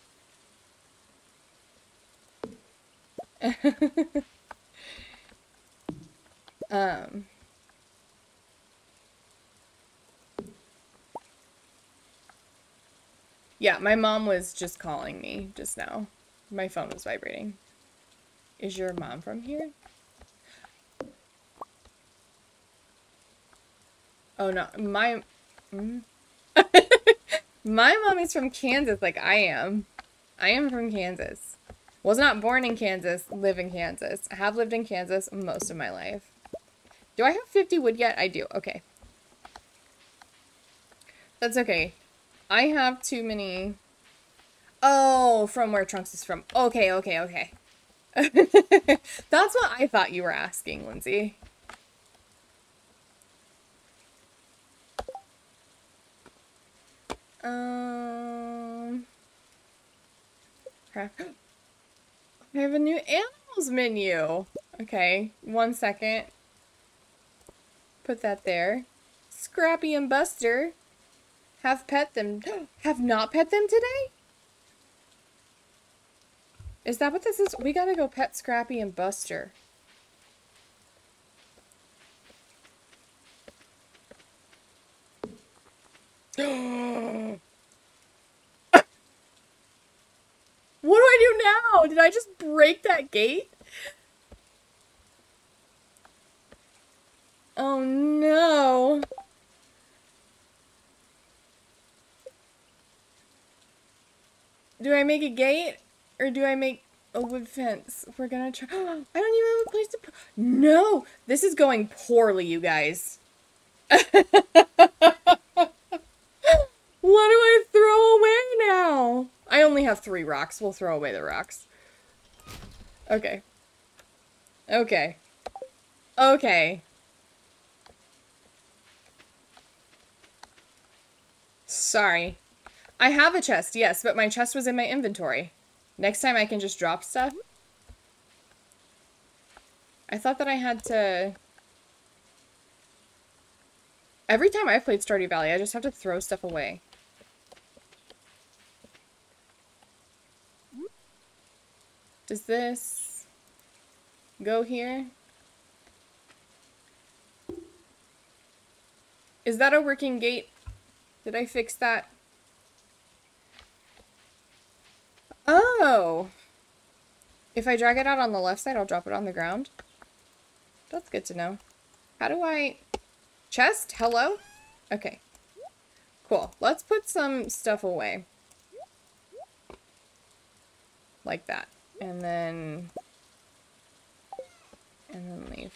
um. Yeah, my mom was just calling me just now. My phone was vibrating. Is your mom from here? Oh no, my mm. my mom is from Kansas, like I am. I am from Kansas. Was not born in Kansas, live in Kansas. I have lived in Kansas most of my life. Do I have 50 wood yet? I do. Okay. That's okay. I have too many. Oh, from where Trunks is from. Okay, okay, okay. That's what I thought you were asking, Lindsay. Um, I have a new animals menu. Okay, one second. Put that there. Scrappy and Buster. Have pet them. Have not pet them today? Is that what this is? We gotta go pet Scrappy and Buster. what do I do now? Did I just break that gate? Oh no. Do I make a gate or do I make a wood fence? We're gonna try. I don't even have a place to. No, this is going poorly, you guys. What do I throw away now? I only have three rocks. We'll throw away the rocks. Okay. Okay. Okay. Sorry. I have a chest, yes, but my chest was in my inventory. Next time I can just drop stuff. I thought that I had to... Every time I've played Stardew Valley, I just have to throw stuff away. Does this go here? Is that a working gate? Did I fix that? Oh! If I drag it out on the left side, I'll drop it on the ground. That's good to know. How do I... Chest? Hello? Okay. Cool. Let's put some stuff away. Like that. And then... And then leave.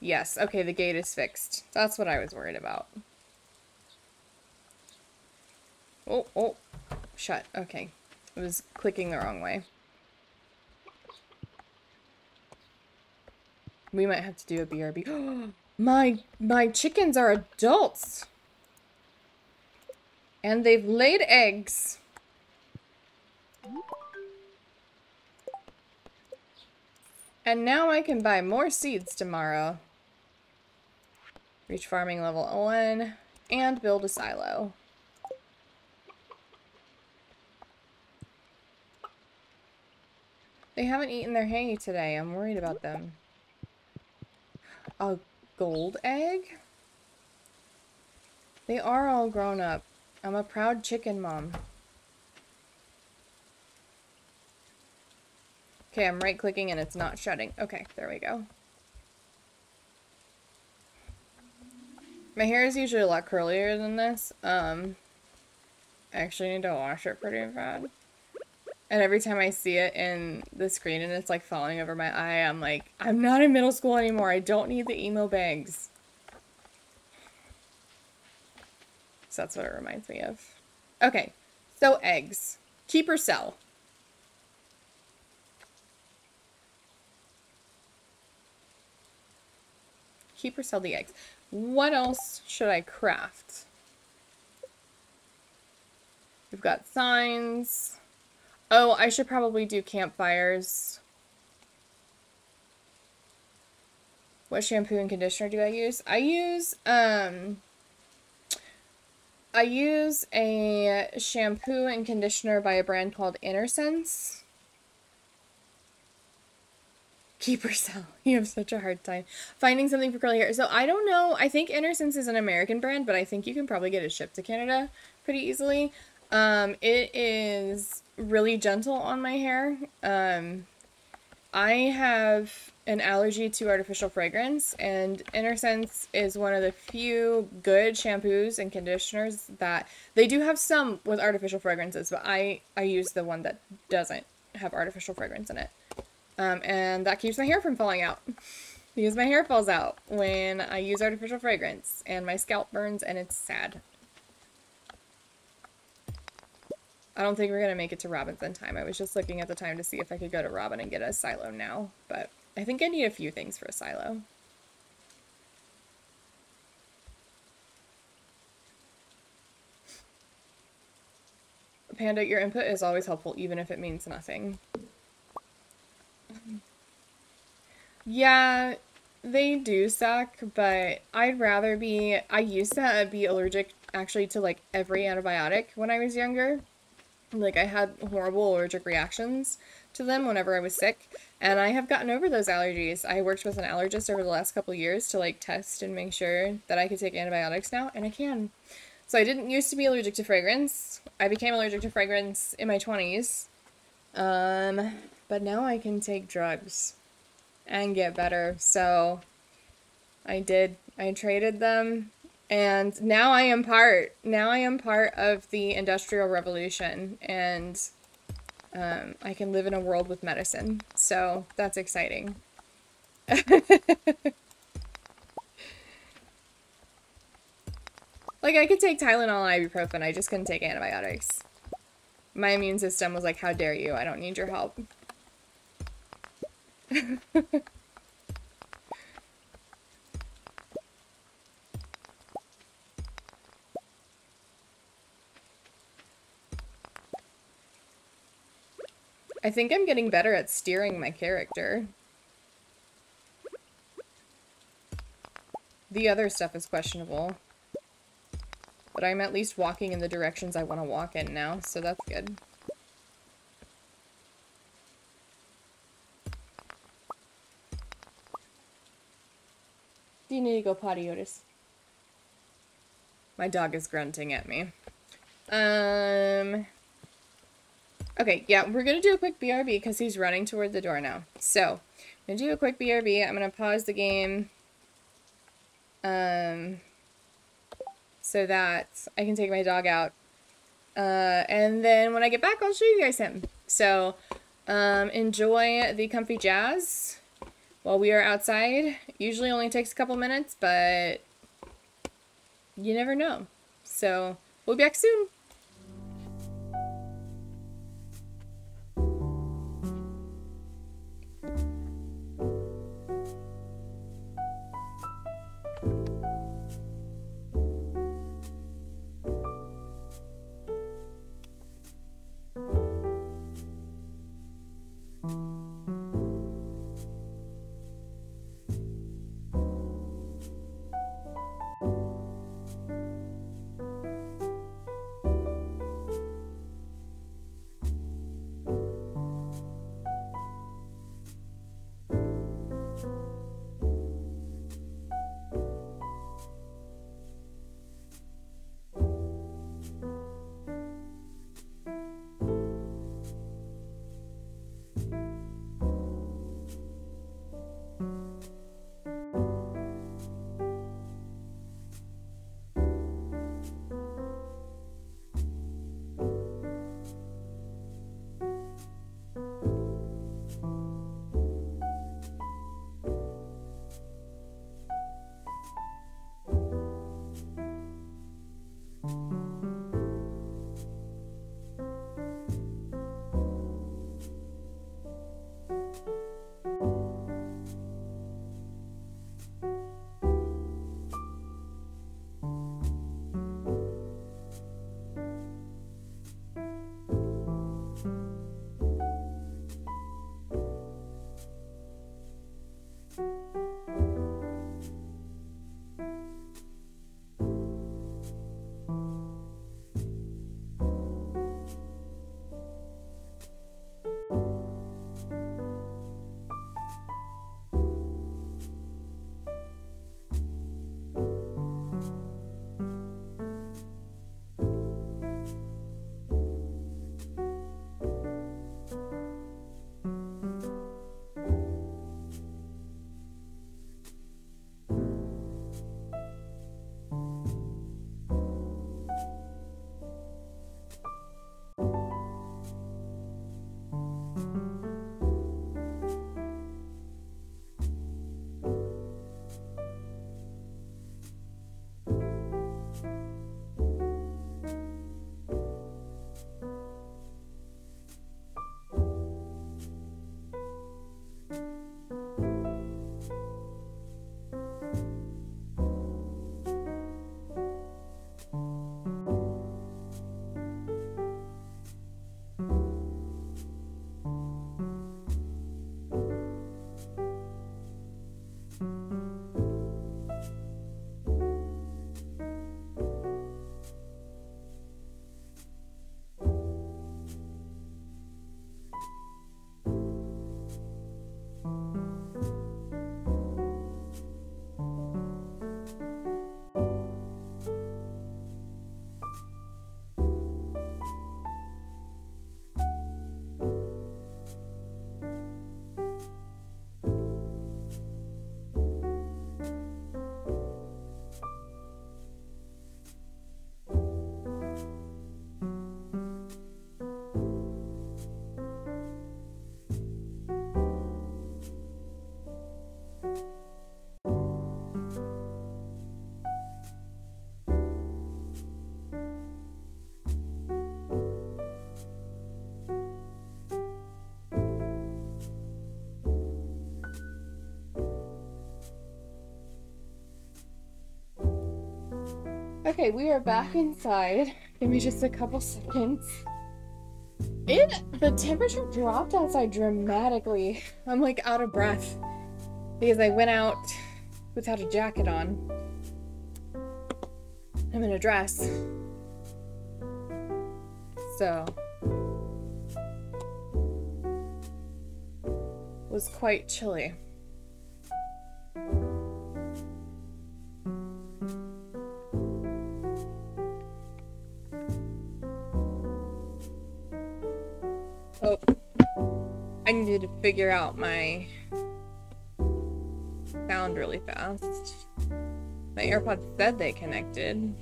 Yes, okay, the gate is fixed. That's what I was worried about. Oh, oh, shut. Okay. I was clicking the wrong way. We might have to do a BRB. my, my chickens are adults. And they've laid eggs. And now I can buy more seeds tomorrow. Reach farming level 1 and build a silo. They haven't eaten their hay today. I'm worried about them. A gold egg? They are all grown up. I'm a proud chicken mom. Okay, I'm right clicking and it's not shutting. Okay, there we go. My hair is usually a lot curlier than this. Um, I actually need to wash it pretty bad. And every time I see it in the screen and it's like falling over my eye, I'm like, I'm not in middle school anymore. I don't need the emo bangs. So that's what it reminds me of. Okay, so eggs. Keep or sell? Keep or sell the eggs. What else should I craft? We've got signs. Oh, I should probably do campfires. What shampoo and conditioner do I use? I use, um, I use a shampoo and conditioner by a brand called Innersense. Keep or sell. You have such a hard time finding something for curly hair. So I don't know. I think Innersense is an American brand, but I think you can probably get it shipped to Canada pretty easily. Um, it is really gentle on my hair. Um, I have an allergy to artificial fragrance, and Innersense is one of the few good shampoos and conditioners that they do have some with artificial fragrances, but I I use the one that doesn't have artificial fragrance in it, um, and that keeps my hair from falling out. because my hair falls out when I use artificial fragrance, and my scalp burns, and it's sad. I don't think we're going to make it to Robin's in time. I was just looking at the time to see if I could go to Robin and get a silo now, but I think I need a few things for a silo. Panda, your input is always helpful, even if it means nothing. Yeah, they do suck, but I'd rather be... I used to be allergic, actually, to, like, every antibiotic when I was younger. Like, I had horrible allergic reactions to them whenever I was sick, and I have gotten over those allergies. I worked with an allergist over the last couple years to, like, test and make sure that I could take antibiotics now, and I can. So I didn't used to be allergic to fragrance. I became allergic to fragrance in my 20s. Um, but now I can take drugs and get better. So I did. I traded them and now I am part. Now I am part of the Industrial Revolution, and um, I can live in a world with medicine. So that's exciting. like I could take Tylenol and ibuprofen. I just couldn't take antibiotics. My immune system was like, "How dare you? I don't need your help." I think I'm getting better at steering my character. The other stuff is questionable. But I'm at least walking in the directions I want to walk in now, so that's good. Do you need to go potty, Otis? My dog is grunting at me. Um, Okay, yeah, we're going to do a quick BRB because he's running toward the door now. So, I'm going to do a quick BRB. I'm going to pause the game um, so that I can take my dog out. Uh, and then when I get back, I'll show you guys him. So, um, enjoy the comfy jazz while we are outside. Usually only takes a couple minutes, but you never know. So, we'll be back soon. Okay, we are back hmm. inside. Give me just a couple seconds. It the temperature dropped outside dramatically. I'm like out of breath because I went out without a jacket on. I'm in a dress. So was quite chilly. Figure out my sound really fast. My AirPods said they connected.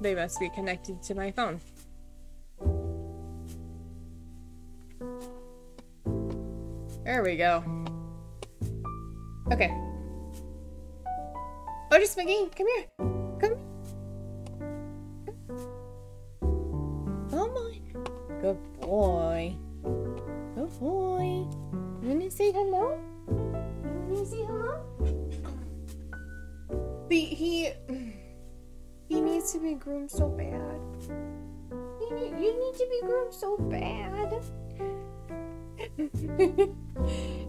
They must be connected to my phone. There we go. Okay. Oh, Otis McGee, come here.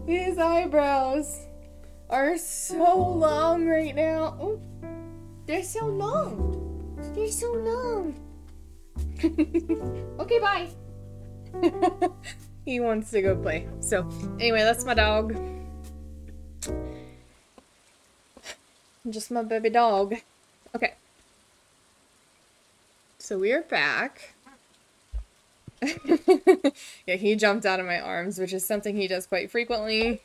His eyebrows are so long right now. Oh, they're so long. They're so long. okay, bye. he wants to go play. So, anyway, that's my dog. Just my baby dog. Okay. So we are back. yeah, he jumped out of my arms, which is something he does quite frequently.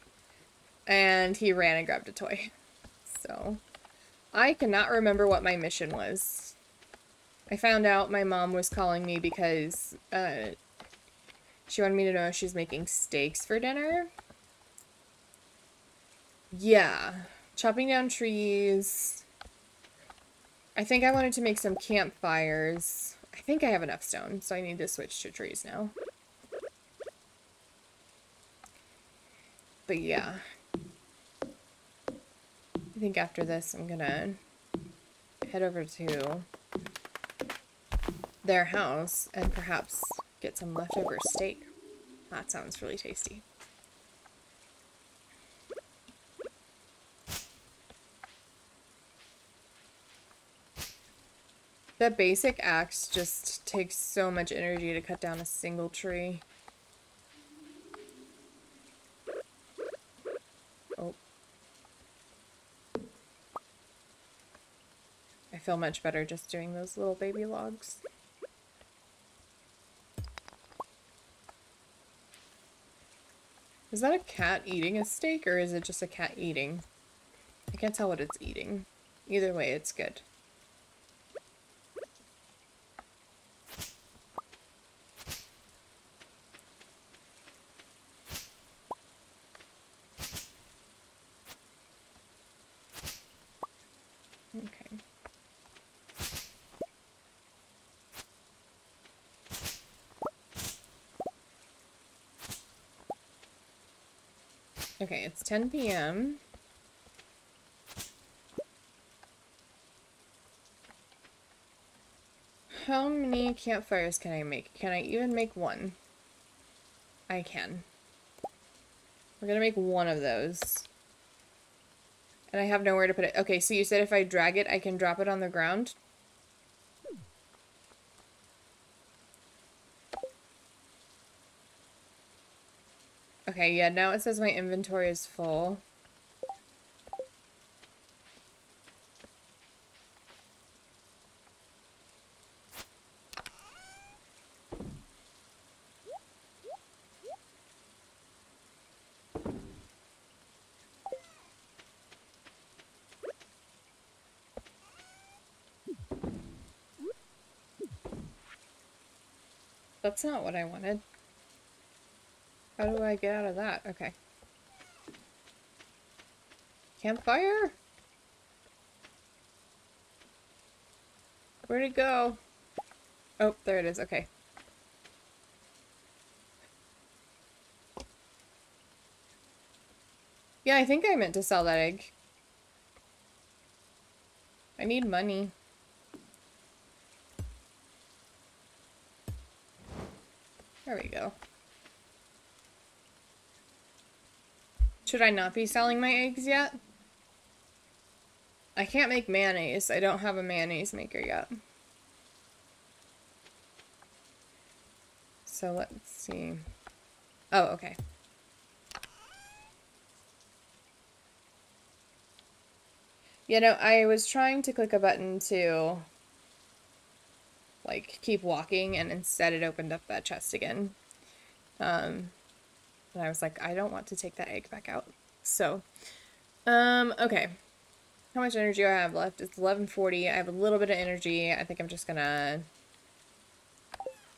And he ran and grabbed a toy. So, I cannot remember what my mission was. I found out my mom was calling me because uh, she wanted me to know if she's making steaks for dinner. Yeah. chopping down trees. I think I wanted to make some campfires. I think I have enough stone, so I need to switch to trees now. But yeah. I think after this I'm gonna head over to their house and perhaps get some leftover steak. That sounds really tasty. The basic axe just takes so much energy to cut down a single tree. Oh. I feel much better just doing those little baby logs. Is that a cat eating a steak or is it just a cat eating? I can't tell what it's eating. Either way, it's good. Okay, it's 10 p.m. How many campfires can I make? Can I even make one? I can. We're gonna make one of those. And I have nowhere to put it. Okay, so you said if I drag it, I can drop it on the ground? Okay, yeah, now it says my inventory is full. That's not what I wanted. How do I get out of that? Okay. Campfire? Where'd it go? Oh, there it is. Okay. Yeah, I think I meant to sell that egg. I need money. There we go. Should I not be selling my eggs yet? I can't make mayonnaise. I don't have a mayonnaise maker yet. So let's see. Oh, okay. You know, I was trying to click a button to like keep walking and instead it opened up that chest again. Um, and I was like, I don't want to take that egg back out. So, um, okay. How much energy do I have left? It's 1140. I have a little bit of energy. I think I'm just gonna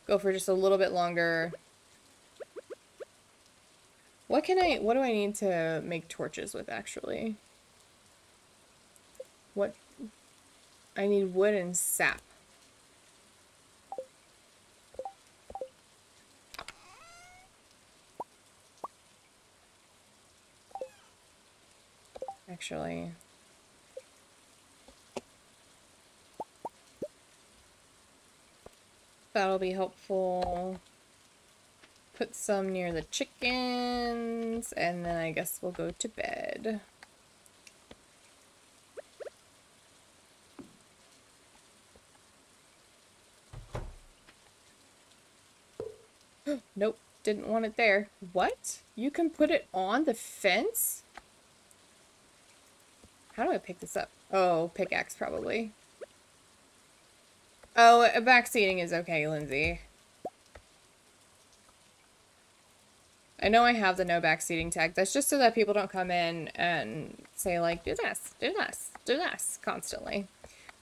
go for just a little bit longer. What can I, what do I need to make torches with, actually? What? I need wood and sap. Actually. That'll be helpful. Put some near the chickens, and then I guess we'll go to bed. nope, didn't want it there. What? You can put it on the fence? How do I pick this up? Oh, pickaxe probably. Oh, backseating is okay, Lindsay. I know I have the no backseating tag. That's just so that people don't come in and say like, do this, do this, do this constantly.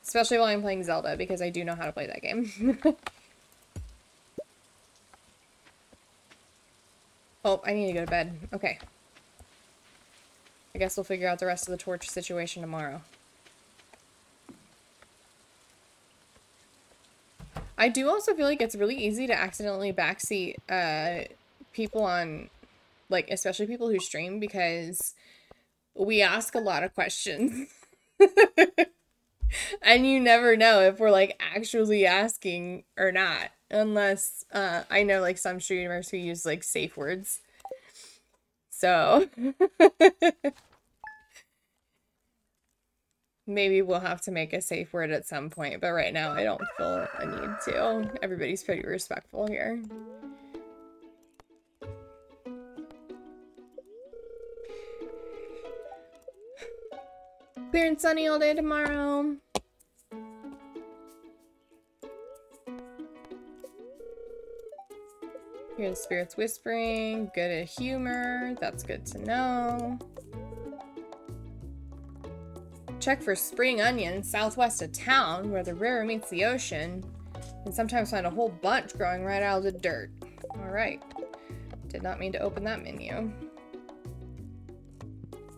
Especially while I'm playing Zelda because I do know how to play that game. oh, I need to go to bed. Okay. I guess we'll figure out the rest of the torch situation tomorrow. I do also feel like it's really easy to accidentally backseat uh, people on, like, especially people who stream because we ask a lot of questions. and you never know if we're like actually asking or not unless uh i know like some streamers who use like safe words so maybe we'll have to make a safe word at some point but right now i don't feel a need to everybody's pretty respectful here Clear and sunny all day tomorrow. Hear the spirits whispering. Good at humor. That's good to know. Check for spring onions southwest of town where the river meets the ocean. And sometimes find a whole bunch growing right out of the dirt. Alright. Did not mean to open that menu. Am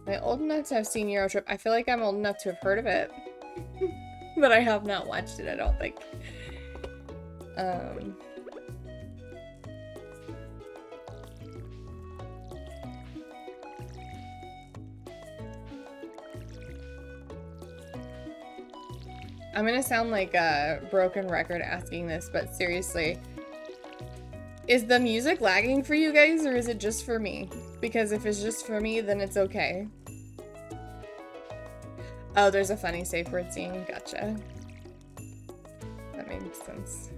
I old enough to have seen Eurotrip? I feel like I'm old enough to have heard of it. but I have not watched it, I don't think. Um... I'm gonna sound like a broken record asking this, but seriously, is the music lagging for you guys or is it just for me? Because if it's just for me, then it's okay. Oh, there's a funny safe word scene. Gotcha. That makes sense.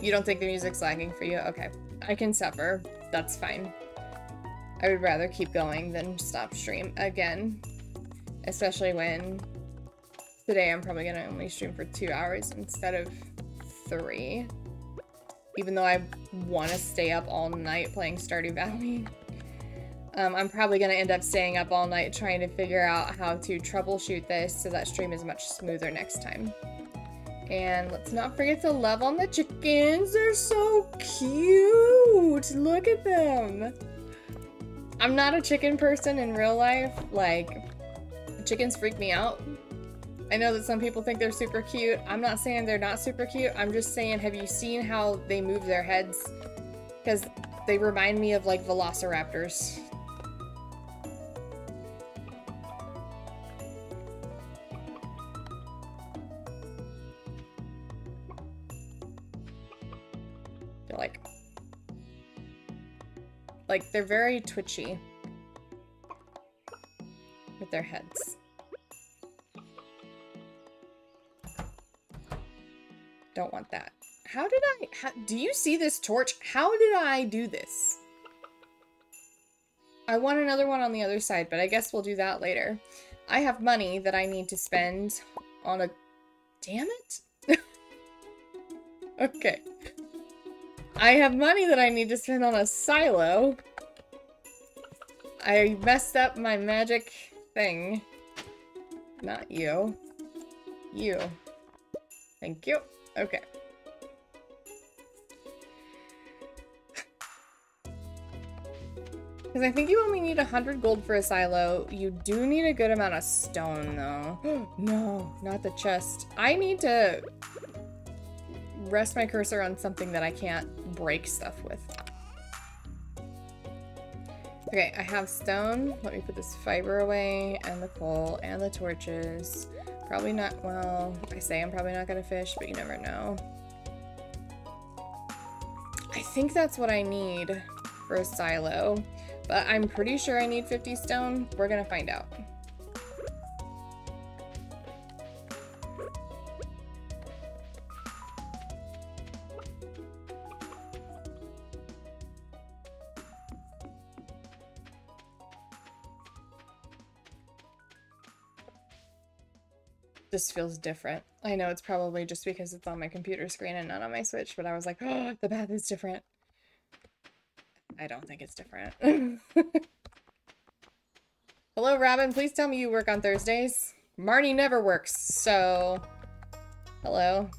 You don't think the music's lagging for you? Okay. I can suffer. That's fine. I would rather keep going than stop stream again. Especially when today I'm probably gonna only stream for two hours instead of three even though I want to stay up all night playing Stardew Valley. Um, I'm probably going to end up staying up all night trying to figure out how to troubleshoot this so that stream is much smoother next time. And let's not forget to love on the chickens. They're so cute. Look at them. I'm not a chicken person in real life. Like, chickens freak me out. I know that some people think they're super cute. I'm not saying they're not super cute. I'm just saying, have you seen how they move their heads? Because they remind me of like velociraptors. They're like... Like, they're very twitchy. With their heads. Don't want that. How did I... How, do you see this torch? How did I do this? I want another one on the other side, but I guess we'll do that later. I have money that I need to spend on a... Damn it! okay. I have money that I need to spend on a silo. I messed up my magic thing. Not you. You. Thank you. Okay. Because I think you only need 100 gold for a silo. You do need a good amount of stone, though. no, not the chest. I need to rest my cursor on something that I can't break stuff with. Okay, I have stone. Let me put this fiber away, and the coal, and the torches. Probably not, well, I say I'm probably not gonna fish, but you never know. I think that's what I need for a silo, but I'm pretty sure I need 50 stone. We're gonna find out. This feels different. I know it's probably just because it's on my computer screen and not on my Switch, but I was like, oh, the path is different. I don't think it's different. Hello, Robin. Please tell me you work on Thursdays. Marnie never works, so... Hello.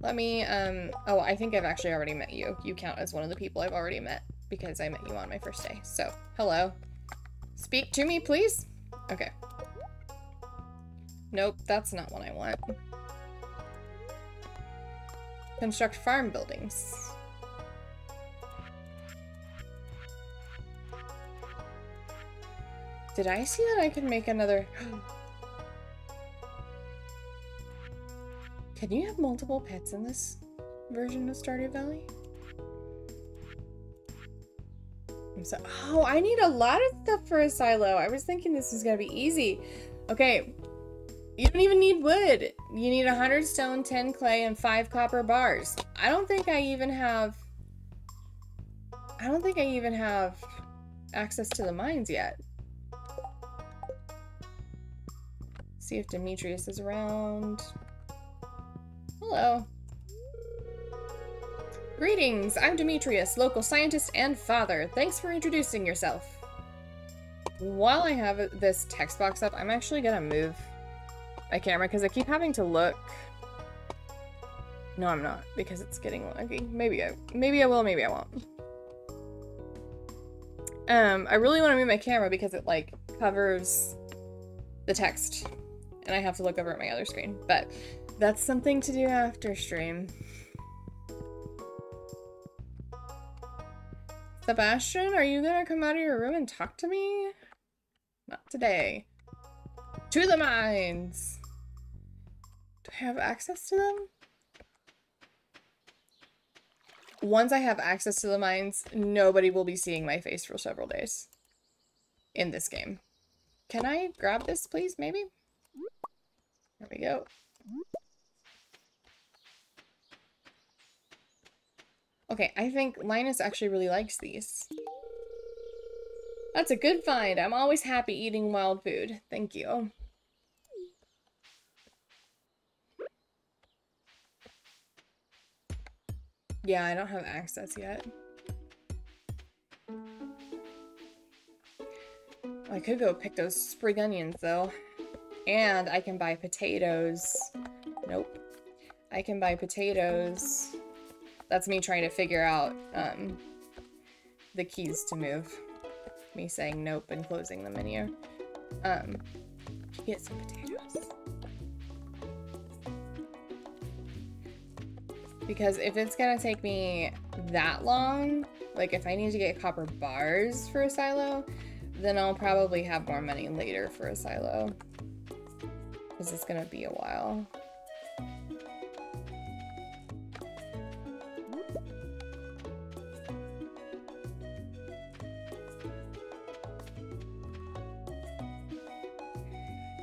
Let me, um... Oh, I think I've actually already met you. You count as one of the people I've already met because I met you on my first day. So, hello. Speak to me, please. Okay. Nope, that's not what I want. Construct farm buildings. Did I see that I could make another... Can you have multiple pets in this version of Stardew Valley? I'm so oh, I need a lot of stuff for a silo. I was thinking this was gonna be easy. Okay, you don't even need wood. You need 100 stone, 10 clay, and 5 copper bars. I don't think I even have... I don't think I even have access to the mines yet. See if Demetrius is around. Hello. Greetings, I'm Demetrius, local scientist and father. Thanks for introducing yourself. While I have this text box up, I'm actually gonna move my camera because I keep having to look. No, I'm not because it's getting laggy. Maybe I, maybe I will, maybe I won't. Um, I really want to move my camera because it like covers the text and I have to look over at my other screen, but that's something to do after stream. Sebastian, are you gonna come out of your room and talk to me? Not today. To the mines! Do I have access to them? Once I have access to the mines, nobody will be seeing my face for several days. In this game. Can I grab this, please, maybe? There we go. Okay, I think Linus actually really likes these. That's a good find. I'm always happy eating wild food. Thank you. Yeah, I don't have access yet. I could go pick those spring onions, though. And I can buy potatoes. Nope. I can buy potatoes. That's me trying to figure out um, the keys to move. Me saying nope and closing the menu. Um, get some potatoes. Because if it's gonna take me that long, like if I need to get copper bars for a silo, then I'll probably have more money later for a silo. Because it's gonna be a while.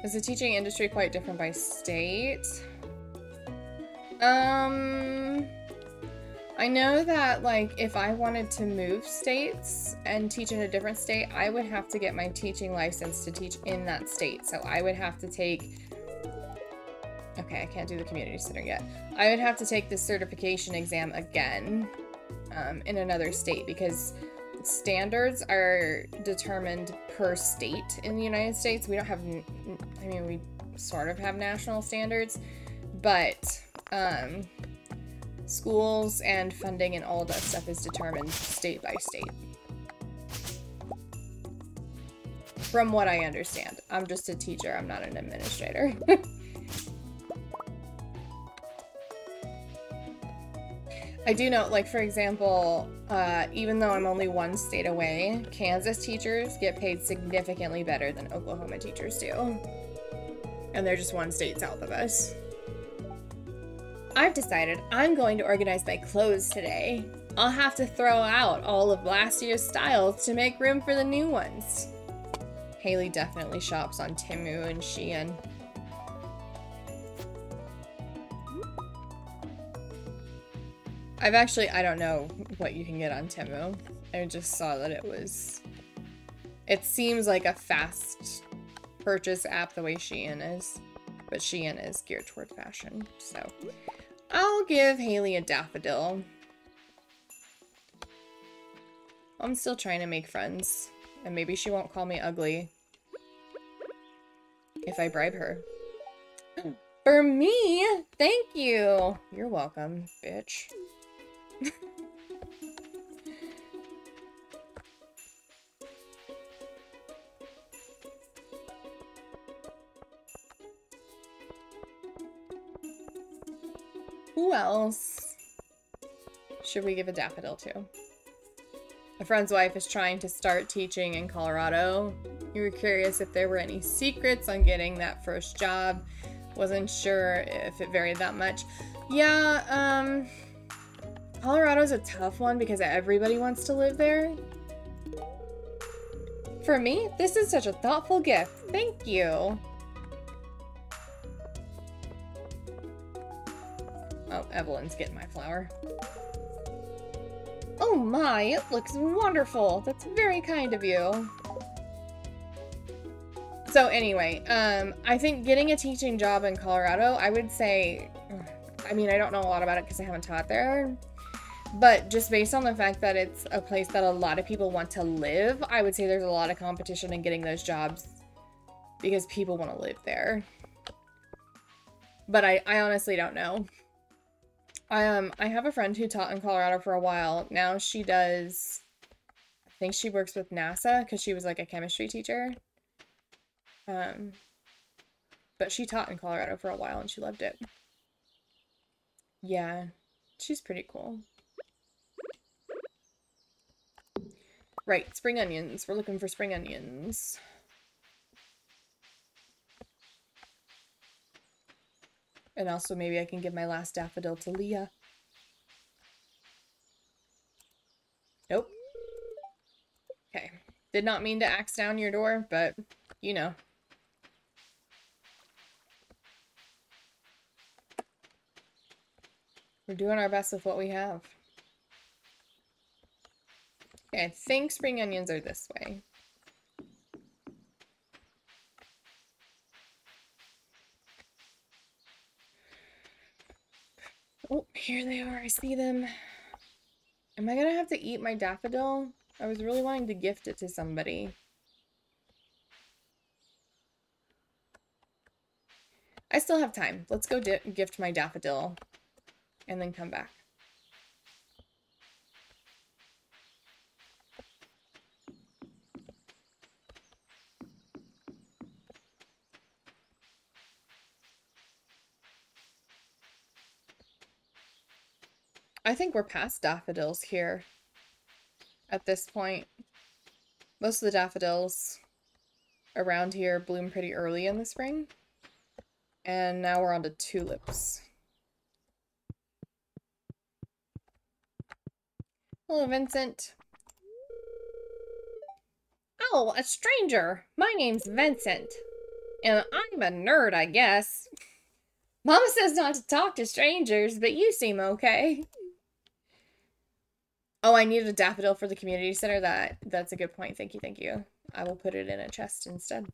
Is the teaching industry quite different by state? Um, I know that like if I wanted to move states and teach in a different state, I would have to get my teaching license to teach in that state. So I would have to take Okay, I can't do the community center yet. I would have to take the certification exam again um, in another state because standards are determined per state in the United States. We don't have, I mean, we sort of have national standards, but um, schools and funding and all that stuff is determined state by state. From what I understand. I'm just a teacher, I'm not an administrator. I do know, like, for example, uh, even though I'm only one state away, Kansas teachers get paid significantly better than Oklahoma teachers do. And they're just one state south of us. I've decided I'm going to organize my clothes today. I'll have to throw out all of last year's styles to make room for the new ones. Haley definitely shops on Temu and Shein. I've actually, I don't know what you can get on Temu. I just saw that it was, it seems like a fast purchase app the way Shein is, but Shein is geared toward fashion, so I'll give Haley a daffodil. I'm still trying to make friends. And maybe she won't call me ugly. If I bribe her. For me? Thank you! You're welcome, bitch. who else should we give a daffodil to? A friend's wife is trying to start teaching in Colorado. You were curious if there were any secrets on getting that first job. Wasn't sure if it varied that much. Yeah, um, Colorado's a tough one because everybody wants to live there. For me, this is such a thoughtful gift. Thank you. Oh, Evelyn's getting my flower. Oh my, it looks wonderful. That's very kind of you. So anyway, um, I think getting a teaching job in Colorado, I would say, I mean, I don't know a lot about it because I haven't taught there, but just based on the fact that it's a place that a lot of people want to live, I would say there's a lot of competition in getting those jobs because people want to live there. But I, I honestly don't know. I um I have a friend who taught in Colorado for a while. Now she does I think she works with NASA because she was like a chemistry teacher. Um but she taught in Colorado for a while and she loved it. Yeah, she's pretty cool. Right, spring onions. We're looking for spring onions. And also maybe I can give my last daffodil to Leah. Nope. Okay. Did not mean to axe down your door, but you know. We're doing our best with what we have. Okay, I think spring onions are this way. Oh, here they are. I see them. Am I gonna have to eat my daffodil? I was really wanting to gift it to somebody. I still have time. Let's go gift my daffodil and then come back. I think we're past daffodils here at this point. Most of the daffodils around here bloom pretty early in the spring. And now we're on to tulips. Hello, Vincent. Oh, a stranger. My name's Vincent. And I'm a nerd, I guess. Mama says not to talk to strangers, but you seem okay. Oh, I needed a daffodil for the community center. That That's a good point. Thank you, thank you. I will put it in a chest instead.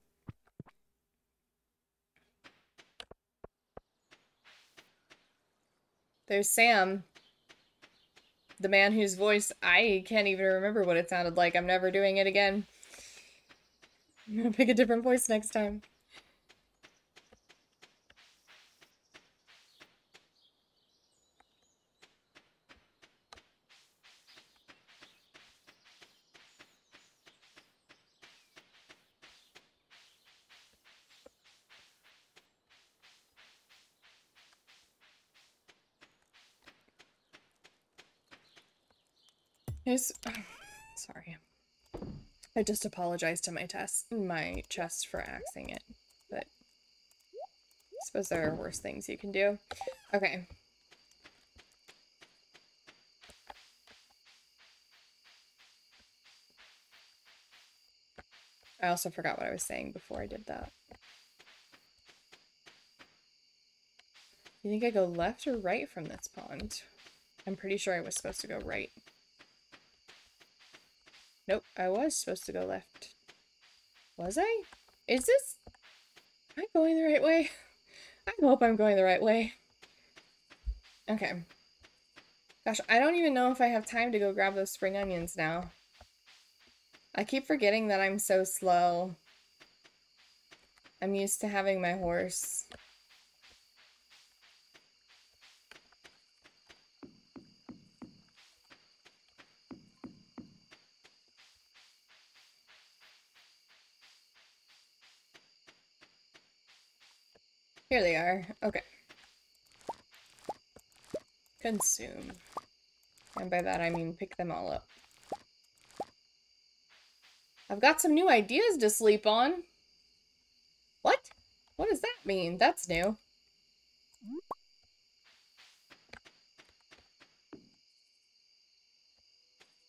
There's Sam. The man whose voice I can't even remember what it sounded like. I'm never doing it again. I'm gonna pick a different voice next time. Sorry. I just apologized to my test, my chest for axing it, but I suppose there are worse things you can do. Okay. I also forgot what I was saying before I did that. You think I go left or right from this pond? I'm pretty sure I was supposed to go right. Nope, I was supposed to go left. Was I? Is this... Am I going the right way? I hope I'm going the right way. Okay. Gosh, I don't even know if I have time to go grab those spring onions now. I keep forgetting that I'm so slow. I'm used to having my horse. Here they are. Okay. Consume. And by that I mean pick them all up. I've got some new ideas to sleep on. What? What does that mean? That's new.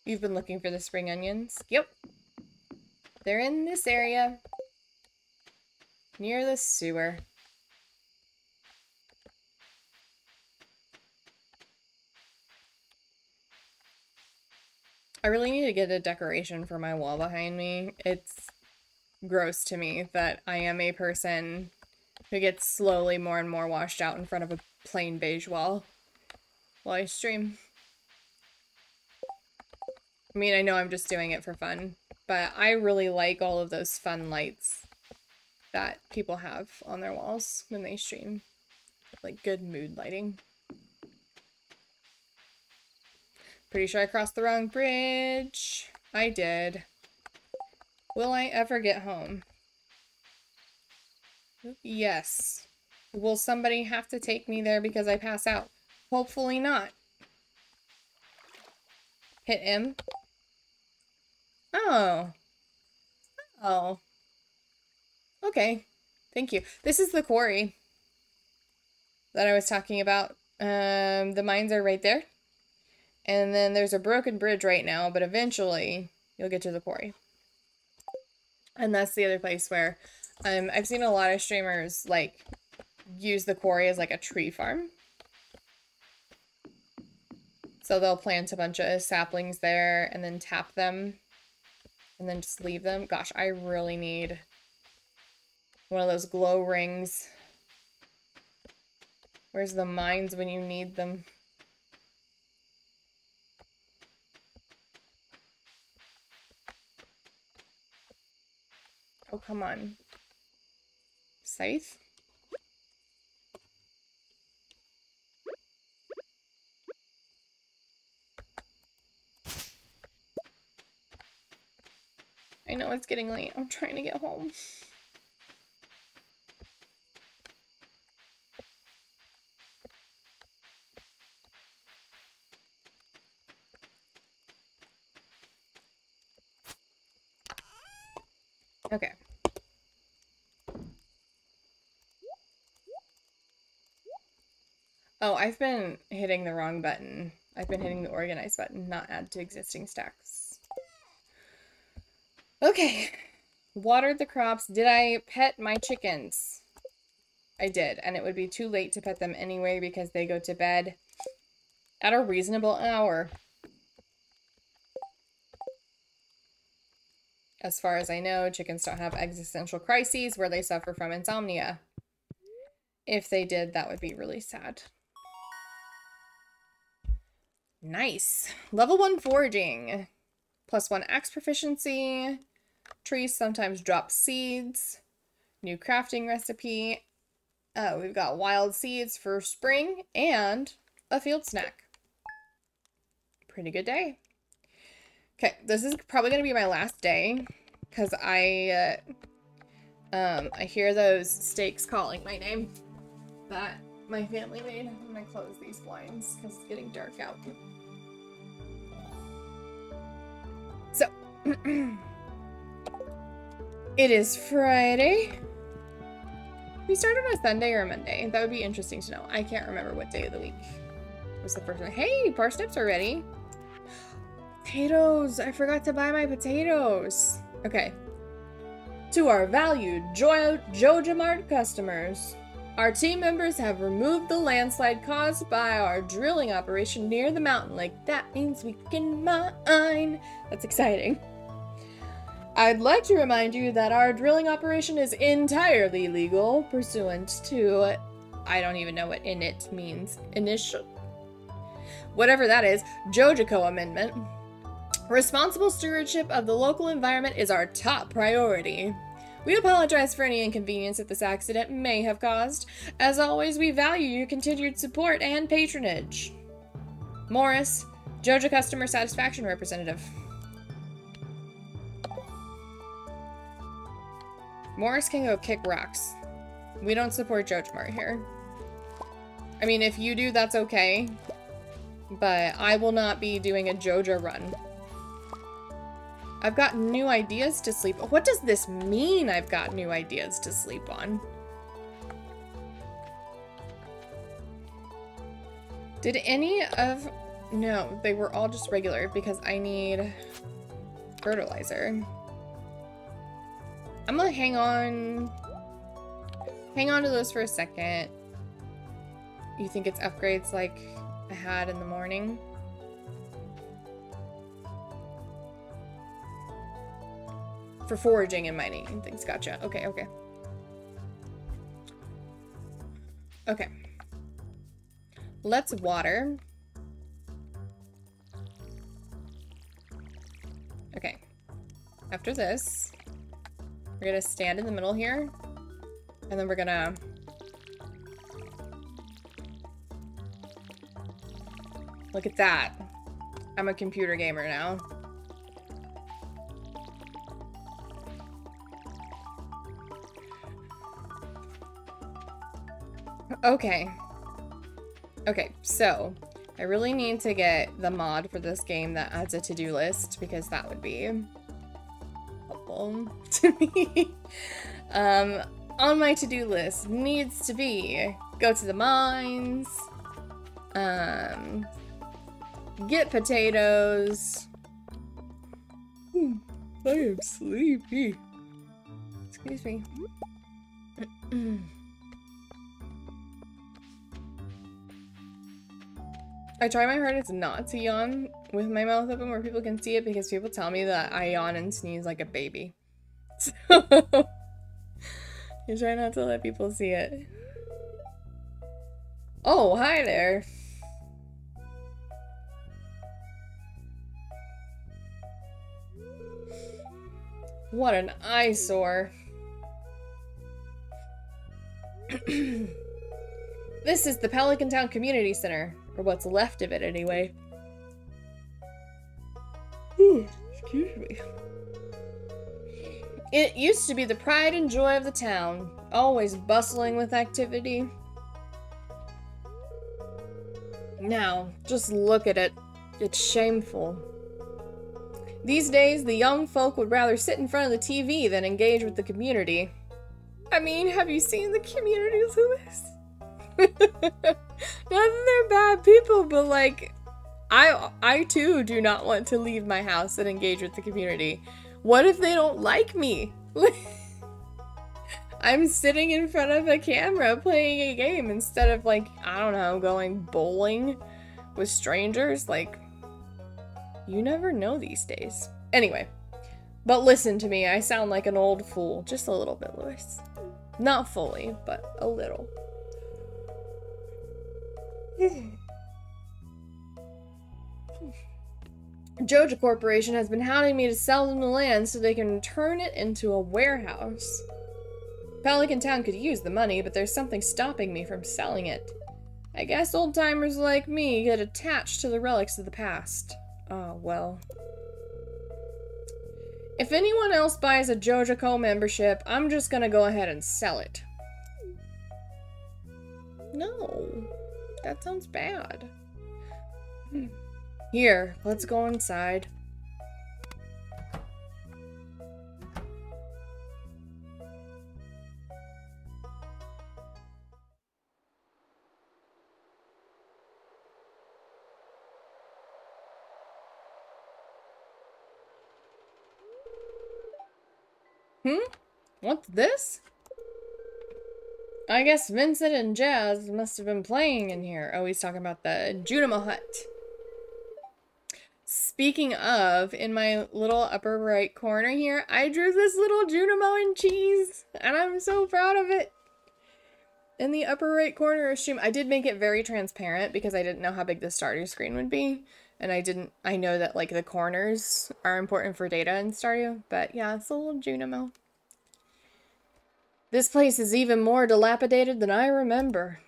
You've been looking for the spring onions? Yep. They're in this area. Near the sewer. I really need to get a decoration for my wall behind me. It's gross to me that I am a person who gets slowly more and more washed out in front of a plain beige wall while I stream. I mean, I know I'm just doing it for fun, but I really like all of those fun lights that people have on their walls when they stream. Like good mood lighting. Pretty sure I crossed the wrong bridge. I did. Will I ever get home? Yes. Will somebody have to take me there because I pass out? Hopefully not. Hit M. Oh. Oh. Okay. Thank you. This is the quarry that I was talking about. Um, the mines are right there. And then there's a broken bridge right now, but eventually you'll get to the quarry. And that's the other place where um, I've seen a lot of streamers like use the quarry as like a tree farm. So they'll plant a bunch of saplings there and then tap them and then just leave them. Gosh, I really need one of those glow rings. Where's the mines when you need them? Oh, come on. Scythe? I know it's getting late. I'm trying to get home. Okay. Oh, I've been hitting the wrong button. I've been hitting the organize button, not add to existing stacks. Okay. Watered the crops. Did I pet my chickens? I did, and it would be too late to pet them anyway because they go to bed at a reasonable hour. As far as I know, chickens don't have existential crises where they suffer from insomnia. If they did, that would be really sad. Nice. Level 1 foraging. Plus 1 axe proficiency. Trees sometimes drop seeds. New crafting recipe. Uh, we've got wild seeds for spring and a field snack. Pretty good day. Okay, this is probably going to be my last day because I, uh, um, I hear those steaks calling my name that my family made. I'm going to close these blinds because it's getting dark out. So, it is Friday. We started on a Sunday or a Monday. That would be interesting to know. I can't remember what day of the week was the first one. Hey, parsnips are ready. Potatoes! I forgot to buy my potatoes. Okay. To our valued jo JojaMart customers, our team members have removed the landslide caused by our drilling operation near the mountain lake. That means we can mine. That's exciting. I'd like to remind you that our drilling operation is entirely legal, pursuant to, I don't even know what init means, initial, whatever that is, Jojaco Amendment. Responsible stewardship of the local environment is our top priority. We apologize for any inconvenience that this accident may have caused. As always, we value your continued support and patronage. Morris, Joja Customer Satisfaction Representative. Morris can go kick rocks. We don't support JojaMart here. I mean, if you do, that's okay. but I will not be doing a Joja run. I've got new ideas to sleep. What does this mean I've got new ideas to sleep on? Did any of... No, they were all just regular because I need fertilizer. I'm gonna hang on... Hang on to those for a second. You think it's upgrades like I had in the morning? For foraging and mining and things. Gotcha. Okay, okay. Okay. Let's water. Okay. After this, we're gonna stand in the middle here. And then we're gonna... Look at that. I'm a computer gamer now. Okay. Okay, so I really need to get the mod for this game that adds a to-do list because that would be helpful to me. um, on my to-do list needs to be go to the mines, um, get potatoes. Hmm, I am sleepy. Excuse me. I try my hardest not to yawn with my mouth open where people can see it because people tell me that I yawn and sneeze like a baby. So you try not to let people see it. Oh, hi there. What an eyesore. this is the Pelican Town Community Center. Or what's left of it, anyway. excuse me. It used to be the pride and joy of the town, always bustling with activity. Now, just look at it. It's shameful. These days, the young folk would rather sit in front of the TV than engage with the community. I mean, have you seen the community, Lewis? Not that they're bad people, but like, I I too do not want to leave my house and engage with the community. What if they don't like me? I'm sitting in front of a camera playing a game instead of like, I don't know, going bowling with strangers. Like, you never know these days. Anyway, but listen to me, I sound like an old fool. Just a little bit, Lewis. Not fully, but a little. Joja Corporation has been hounding me to sell them the land so they can turn it into a warehouse. Pelican Town could use the money, but there's something stopping me from selling it. I guess old timers like me get attached to the relics of the past. Oh, well. If anyone else buys a Joja Co membership, I'm just gonna go ahead and sell it. No. That sounds bad. Hmm. Here, let's go inside. Hmm? What's this? I guess Vincent and Jazz must have been playing in here. Oh, he's talking about the Junimo Hut. Speaking of, in my little upper right corner here, I drew this little Junimo and cheese, and I'm so proud of it. In the upper right corner of stream, I did make it very transparent because I didn't know how big the starter screen would be. And I didn't, I know that like the corners are important for data in Stardew, but yeah, it's a little Junimo. This place is even more dilapidated than I remember.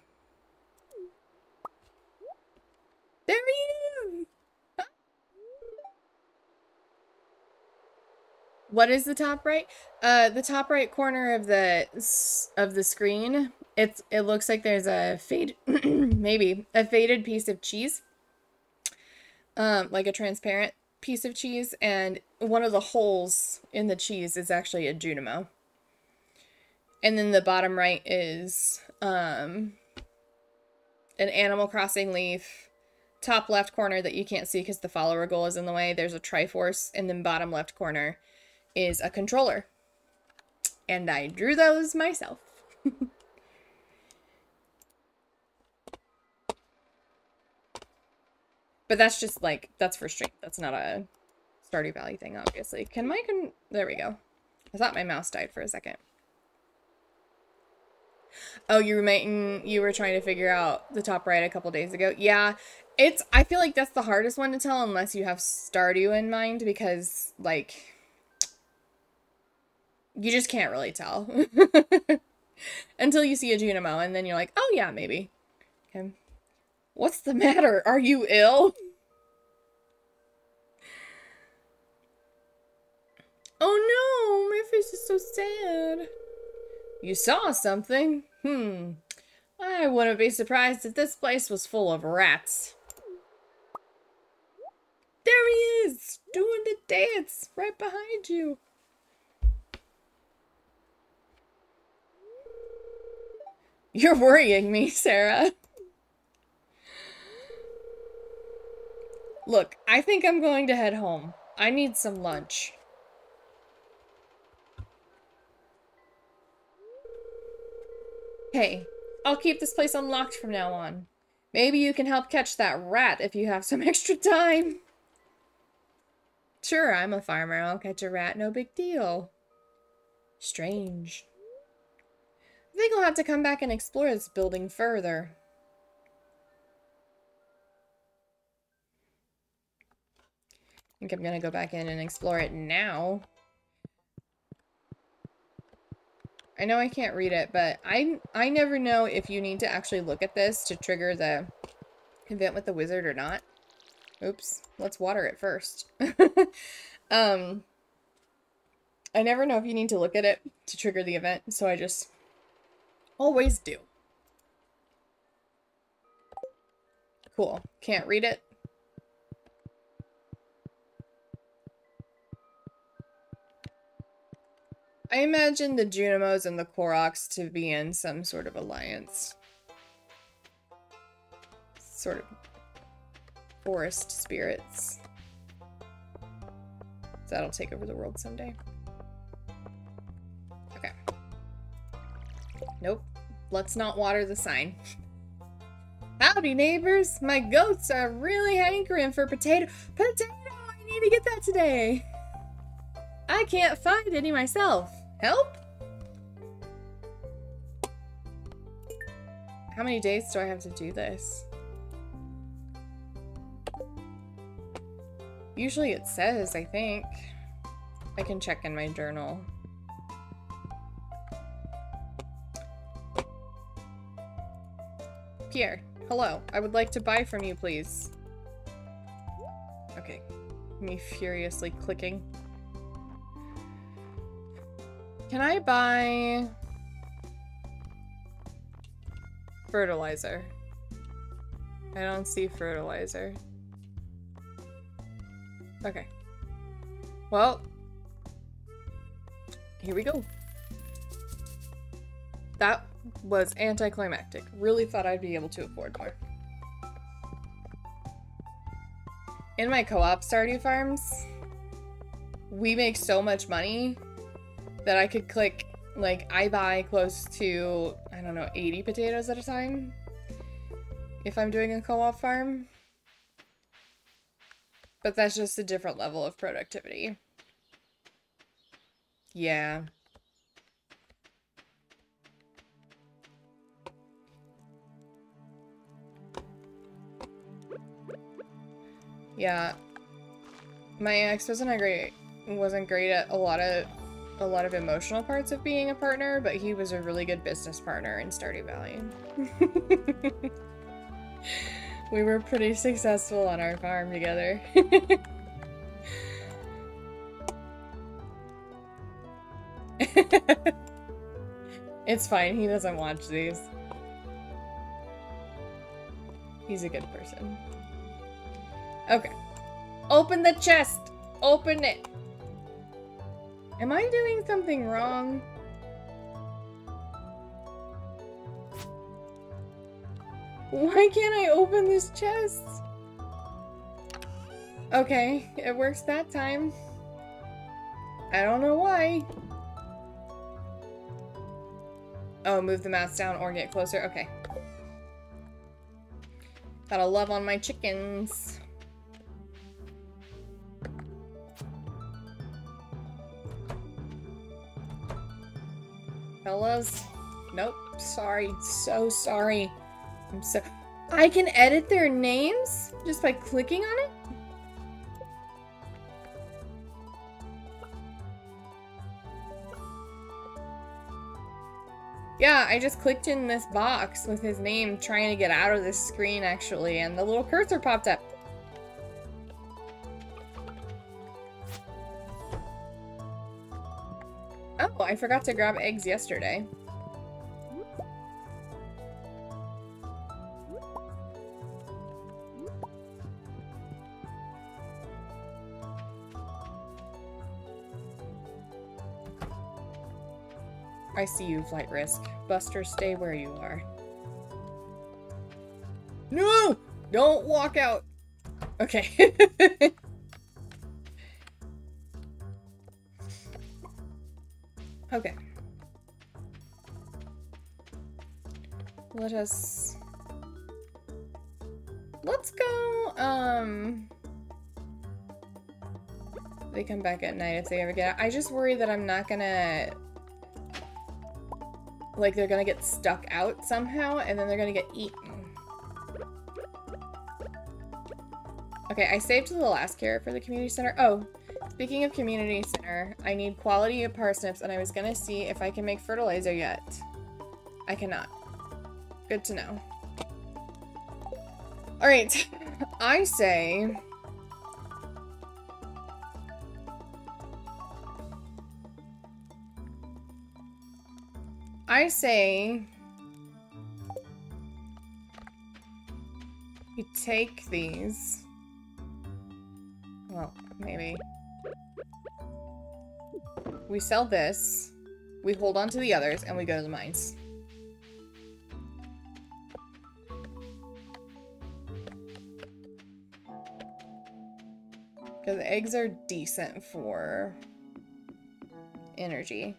There he is! What is the top right? Uh, the top right corner of the of the screen. It's it looks like there's a fade, maybe a faded piece of cheese. um, like a transparent piece of cheese, and one of the holes in the cheese is actually a Junimo. And then the bottom right is um, an Animal Crossing leaf. Top left corner that you can't see because the follower goal is in the way, there's a Triforce, and then bottom left corner is a controller. And I drew those myself. but that's just like, that's for strength. That's not a Stardew Valley thing, obviously. Can my, con there we go. I thought my mouse died for a second. Oh, you were making, you were trying to figure out the top right a couple days ago. Yeah, it's, I feel like that's the hardest one to tell unless you have Stardew in mind because, like, you just can't really tell. Until you see a Junimo and then you're like, oh yeah, maybe. Okay. What's the matter? Are you ill? Oh no, my face is so sad. You saw something? Hmm. I wouldn't be surprised if this place was full of rats. There he is, doing the dance right behind you. You're worrying me, Sarah. Look, I think I'm going to head home. I need some lunch. Hey, I'll keep this place unlocked from now on. Maybe you can help catch that rat if you have some extra time. Sure, I'm a farmer. I'll catch a rat, no big deal. Strange. I think I'll have to come back and explore this building further. I think I'm gonna go back in and explore it now. I know I can't read it, but I I never know if you need to actually look at this to trigger the event with the wizard or not. Oops, let's water it first. um, I never know if you need to look at it to trigger the event, so I just always do. Cool. Can't read it. I imagine the Junimos and the Koroks to be in some sort of alliance. Sort of forest spirits. That'll take over the world someday. Okay. Nope. Let's not water the sign. Howdy, neighbors! My goats are really hankering for potato- Potato! I need to get that today! I can't find any myself. Help? How many days do I have to do this? Usually it says, I think. I can check in my journal. Pierre, hello. I would like to buy from you, please. Okay. Me furiously clicking. Can I buy fertilizer? I don't see fertilizer. Okay. Well, here we go. That was anticlimactic. Really thought I'd be able to afford more. In my co-op Stardew Farms, we make so much money that I could click, like, I buy close to, I don't know, 80 potatoes at a time if I'm doing a co-op farm. But that's just a different level of productivity. Yeah. Yeah. My ex wasn't a great wasn't great at a lot of a lot of emotional parts of being a partner, but he was a really good business partner in Stardew Valley. we were pretty successful on our farm together. it's fine, he doesn't watch these. He's a good person. Okay. Open the chest! Open it! Am I doing something wrong? Why can't I open this chest? Okay, it works that time. I don't know why. Oh, move the mouse down or get closer. Okay. Gotta love on my chickens. Fellas. Nope. Sorry. So sorry. I'm so... I can edit their names just by clicking on it? Yeah, I just clicked in this box with his name trying to get out of this screen actually, and the little cursor popped up. Oh, I forgot to grab eggs yesterday. I see you, Flight Risk. Buster, stay where you are. No! Don't walk out! Okay. okay. Let us... Let's go, um... They come back at night if they ever get out. I just worry that I'm not gonna like they're gonna get stuck out somehow and then they're gonna get eaten. Okay, I saved the last carrot for the community center. Oh, speaking of community center, I need quality of parsnips and I was gonna see if I can make fertilizer yet. I cannot. Good to know. Alright, I say I say we take these. Well, maybe. We sell this, we hold on to the others, and we go to the mines. Because eggs are decent for energy.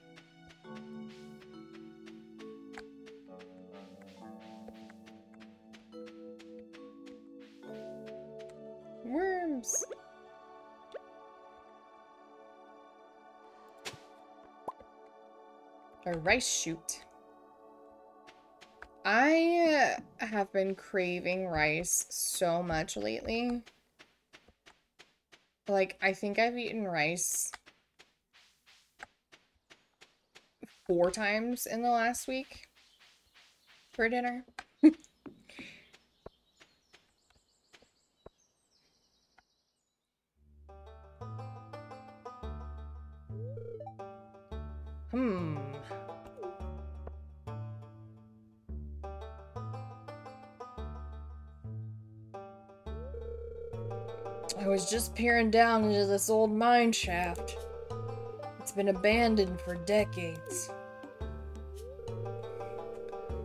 Rice shoot. I have been craving rice so much lately. Like, I think I've eaten rice four times in the last week for dinner. Hmm. Was just peering down into this old mine shaft. It's been abandoned for decades.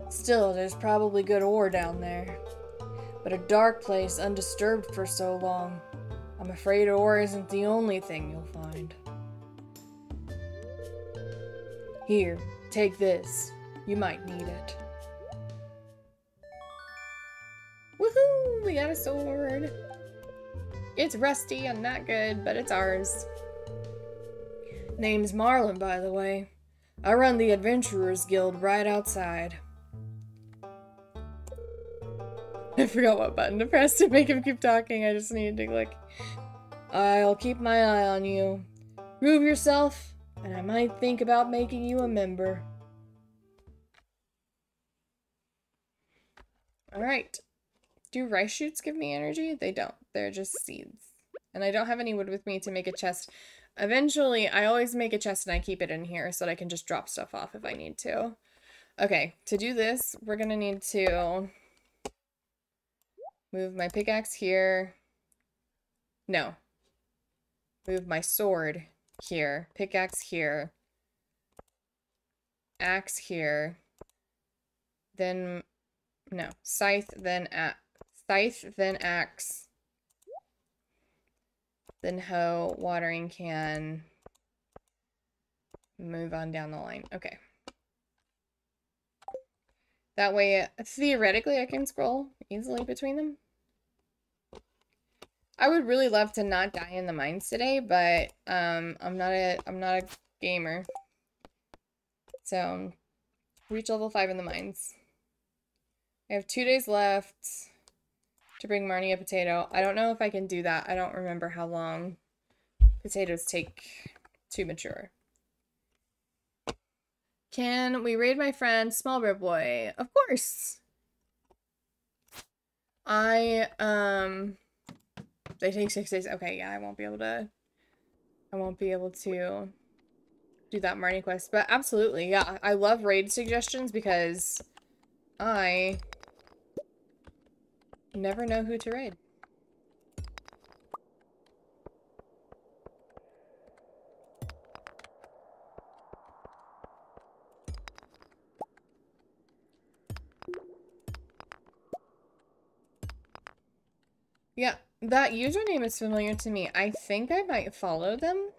Still, there's probably good ore down there. But a dark place undisturbed for so long. I'm afraid ore isn't the only thing you'll find. Here, take this. You might need it. Woohoo! We got a sword! It's rusty and not good, but it's ours. Name's Marlon, by the way. I run the Adventurers Guild right outside. I forgot what button to press to make him keep talking. I just needed to click. I'll keep my eye on you. Prove yourself, and I might think about making you a member. Alright. Do rice shoots give me energy? They don't. They're just seeds. And I don't have any wood with me to make a chest. Eventually, I always make a chest and I keep it in here so that I can just drop stuff off if I need to. Okay, to do this, we're going to need to move my pickaxe here. No, move my sword here, pickaxe here, axe here, then, no, scythe, then a scythe, then axe, then hoe, watering can, move on down the line. Okay. That way, theoretically, I can scroll easily between them. I would really love to not die in the mines today, but um, I'm not a I'm not a gamer. So, reach level 5 in the mines. I have two days left to bring Marnie a potato. I don't know if I can do that. I don't remember how long potatoes take to mature. Can we raid my friend Small Bear Boy? Of course. I, um, they take six days. Okay, yeah, I won't be able to, I won't be able to do that Marnie quest. But absolutely, yeah, I love raid suggestions because I never know who to raid. Yeah, that username is familiar to me. I think I might follow them.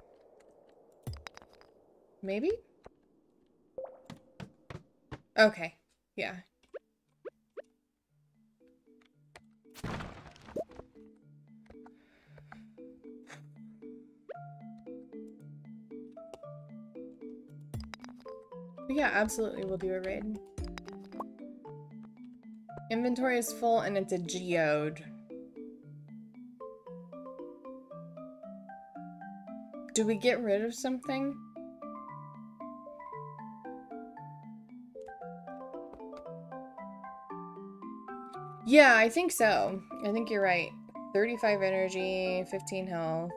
Maybe? Okay. Yeah. Yeah, absolutely. We'll do a raid. Inventory is full and it's a geode. Do we get rid of something? Yeah, I think so. I think you're right. 35 energy, 15 health.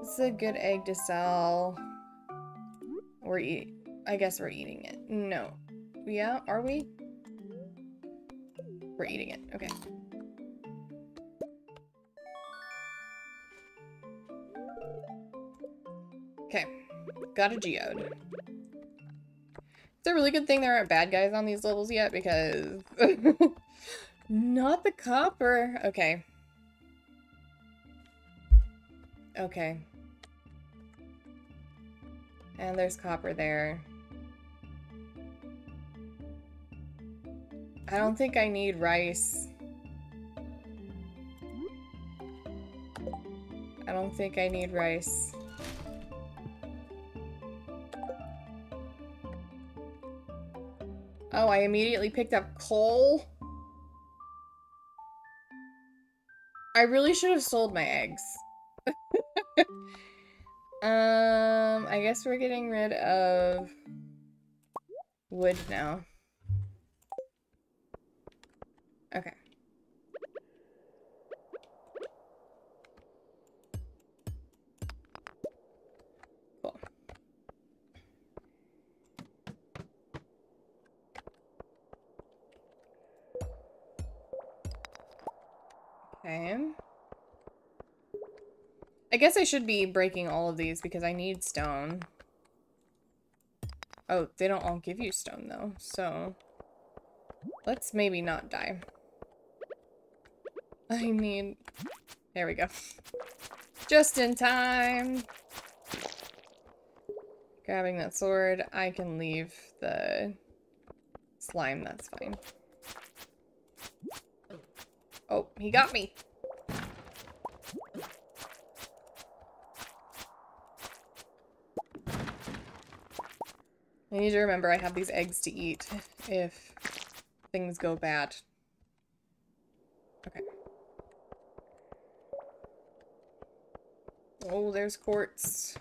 This is a good egg to sell. We're eat. I guess we're eating it. No. Yeah, are we? We're eating it. Okay. Okay. Got a geode. It's a really good thing there aren't bad guys on these levels yet because... Not the copper. Okay. Okay. And there's copper there. I don't think I need rice. I don't think I need rice. Oh, I immediately picked up coal? I really should have sold my eggs. um, I guess we're getting rid of wood now. Okay. Cool. Okay. I guess I should be breaking all of these because I need stone. Oh, they don't all give you stone though, so let's maybe not die. I need... There we go. Just in time! Grabbing that sword, I can leave the slime, that's fine. Oh, he got me! I need to remember I have these eggs to eat if things go bad. Okay. Oh, there's quartz.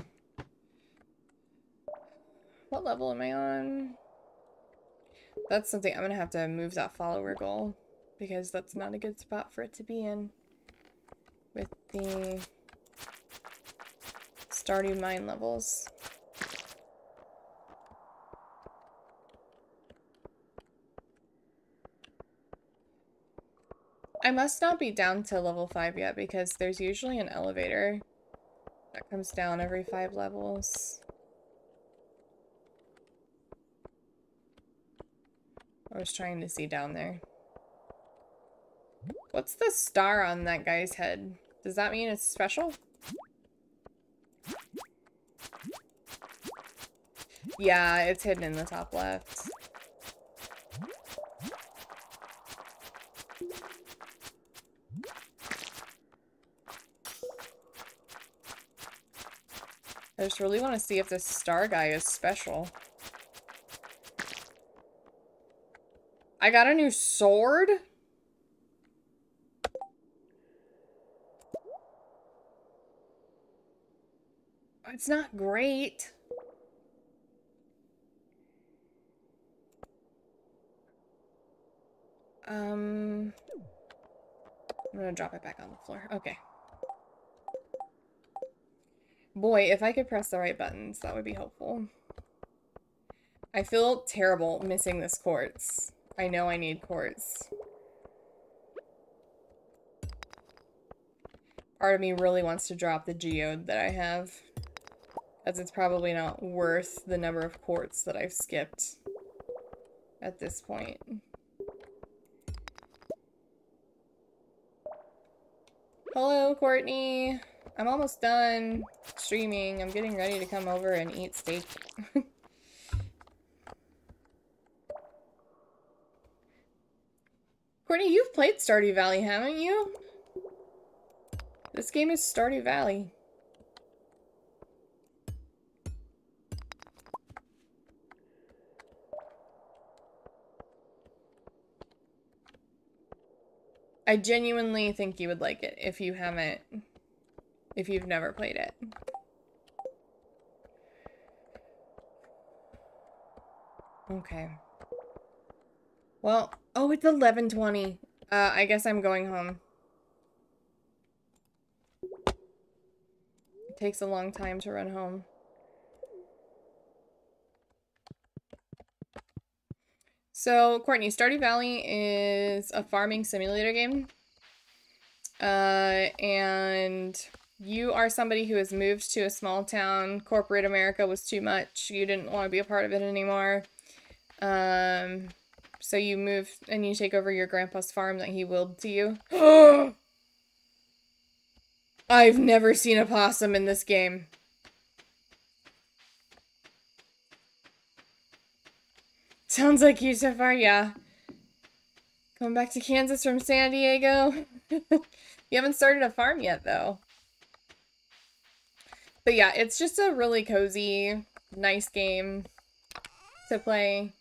What level am I on? That's something I'm gonna have to move that follower goal because that's not a good spot for it to be in with the Stardew mine levels. I must not be down to level 5 yet because there's usually an elevator That comes down every five levels. I was trying to see down there. What's the star on that guy's head? Does that mean it's special? Yeah, it's hidden in the top left. I just really want to see if this star guy is special. I got a new sword? It's not great. Um, I'm gonna drop it back on the floor. Okay. Boy, if I could press the right buttons, that would be helpful. I feel terrible missing this quartz. I know I need quartz. Part of me really wants to drop the geode that I have. As it's probably not worth the number of quartz that I've skipped at this point. Hello, Courtney. I'm almost done streaming. I'm getting ready to come over and eat steak. Courtney, you've played Stardew Valley, haven't you? This game is Stardew Valley. I genuinely think you would like it if you haven't, if you've never played it. Okay. Well, oh, it's 11.20. Uh, I guess I'm going home. It takes a long time to run home. So, Courtney, Stardew Valley is a farming simulator game. Uh, and you are somebody who has moved to a small town. Corporate America was too much. You didn't want to be a part of it anymore. Um, so you move and you take over your grandpa's farm that he willed to you. I've never seen a possum in this game. Sounds like you so far, yeah. Coming back to Kansas from San Diego. you haven't started a farm yet, though. But yeah, it's just a really cozy, nice game to play.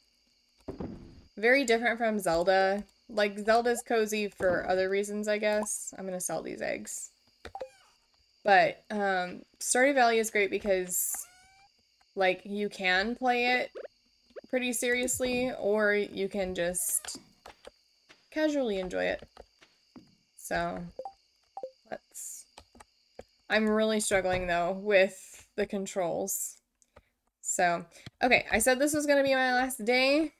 Very different from Zelda. Like, Zelda's cozy for other reasons, I guess. I'm gonna sell these eggs. But, um, Stardew Valley is great because, like, you can play it pretty seriously, or you can just casually enjoy it. So, let's... I'm really struggling, though, with the controls. So, okay, I said this was going to be my last day,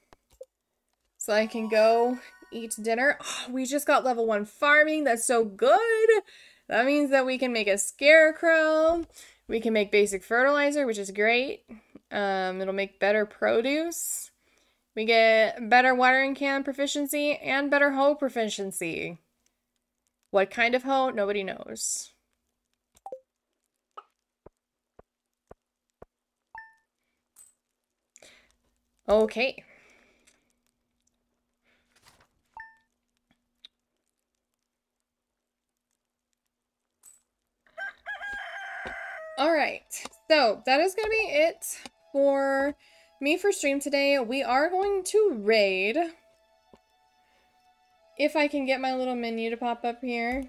so I can go eat dinner. Oh, we just got level 1 farming, that's so good! That means that we can make a scarecrow, we can make basic fertilizer, which is great. Um, it'll make better produce. We get better watering can proficiency and better hoe proficiency. What kind of hoe? Nobody knows. Okay. All right, so that is going to be it for me for stream today. We are going to raid. If I can get my little menu to pop up here.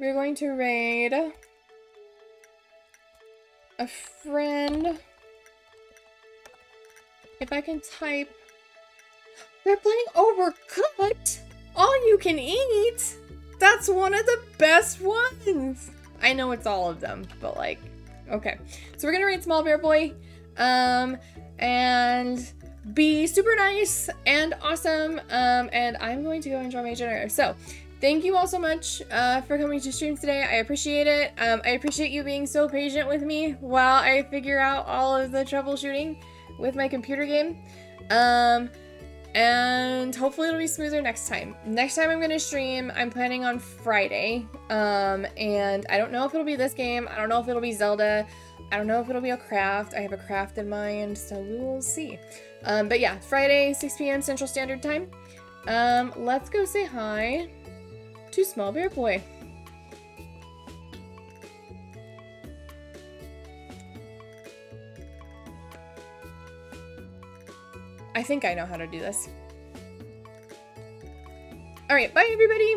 We're going to raid a friend. If I can type. They're playing Overcooked. All you can eat. That's one of the best ones. I know it's all of them, but like, okay. So we're gonna read Small Bear Boy, um, and be super nice and awesome, um, and I'm going to go enjoy my dinner. So, thank you all so much uh, for coming to stream today. I appreciate it. Um, I appreciate you being so patient with me while I figure out all of the troubleshooting with my computer game. Um, and hopefully it'll be smoother next time. Next time I'm to stream, I'm planning on Friday. Um, and I don't know if it'll be this game. I don't know if it'll be Zelda. I don't know if it'll be a craft. I have a craft in mind, so we will see. Um, but yeah, Friday, 6 p.m. Central Standard Time. Um, let's go say hi to Small Bear Boy. I think I know how to do this. Alright, bye everybody!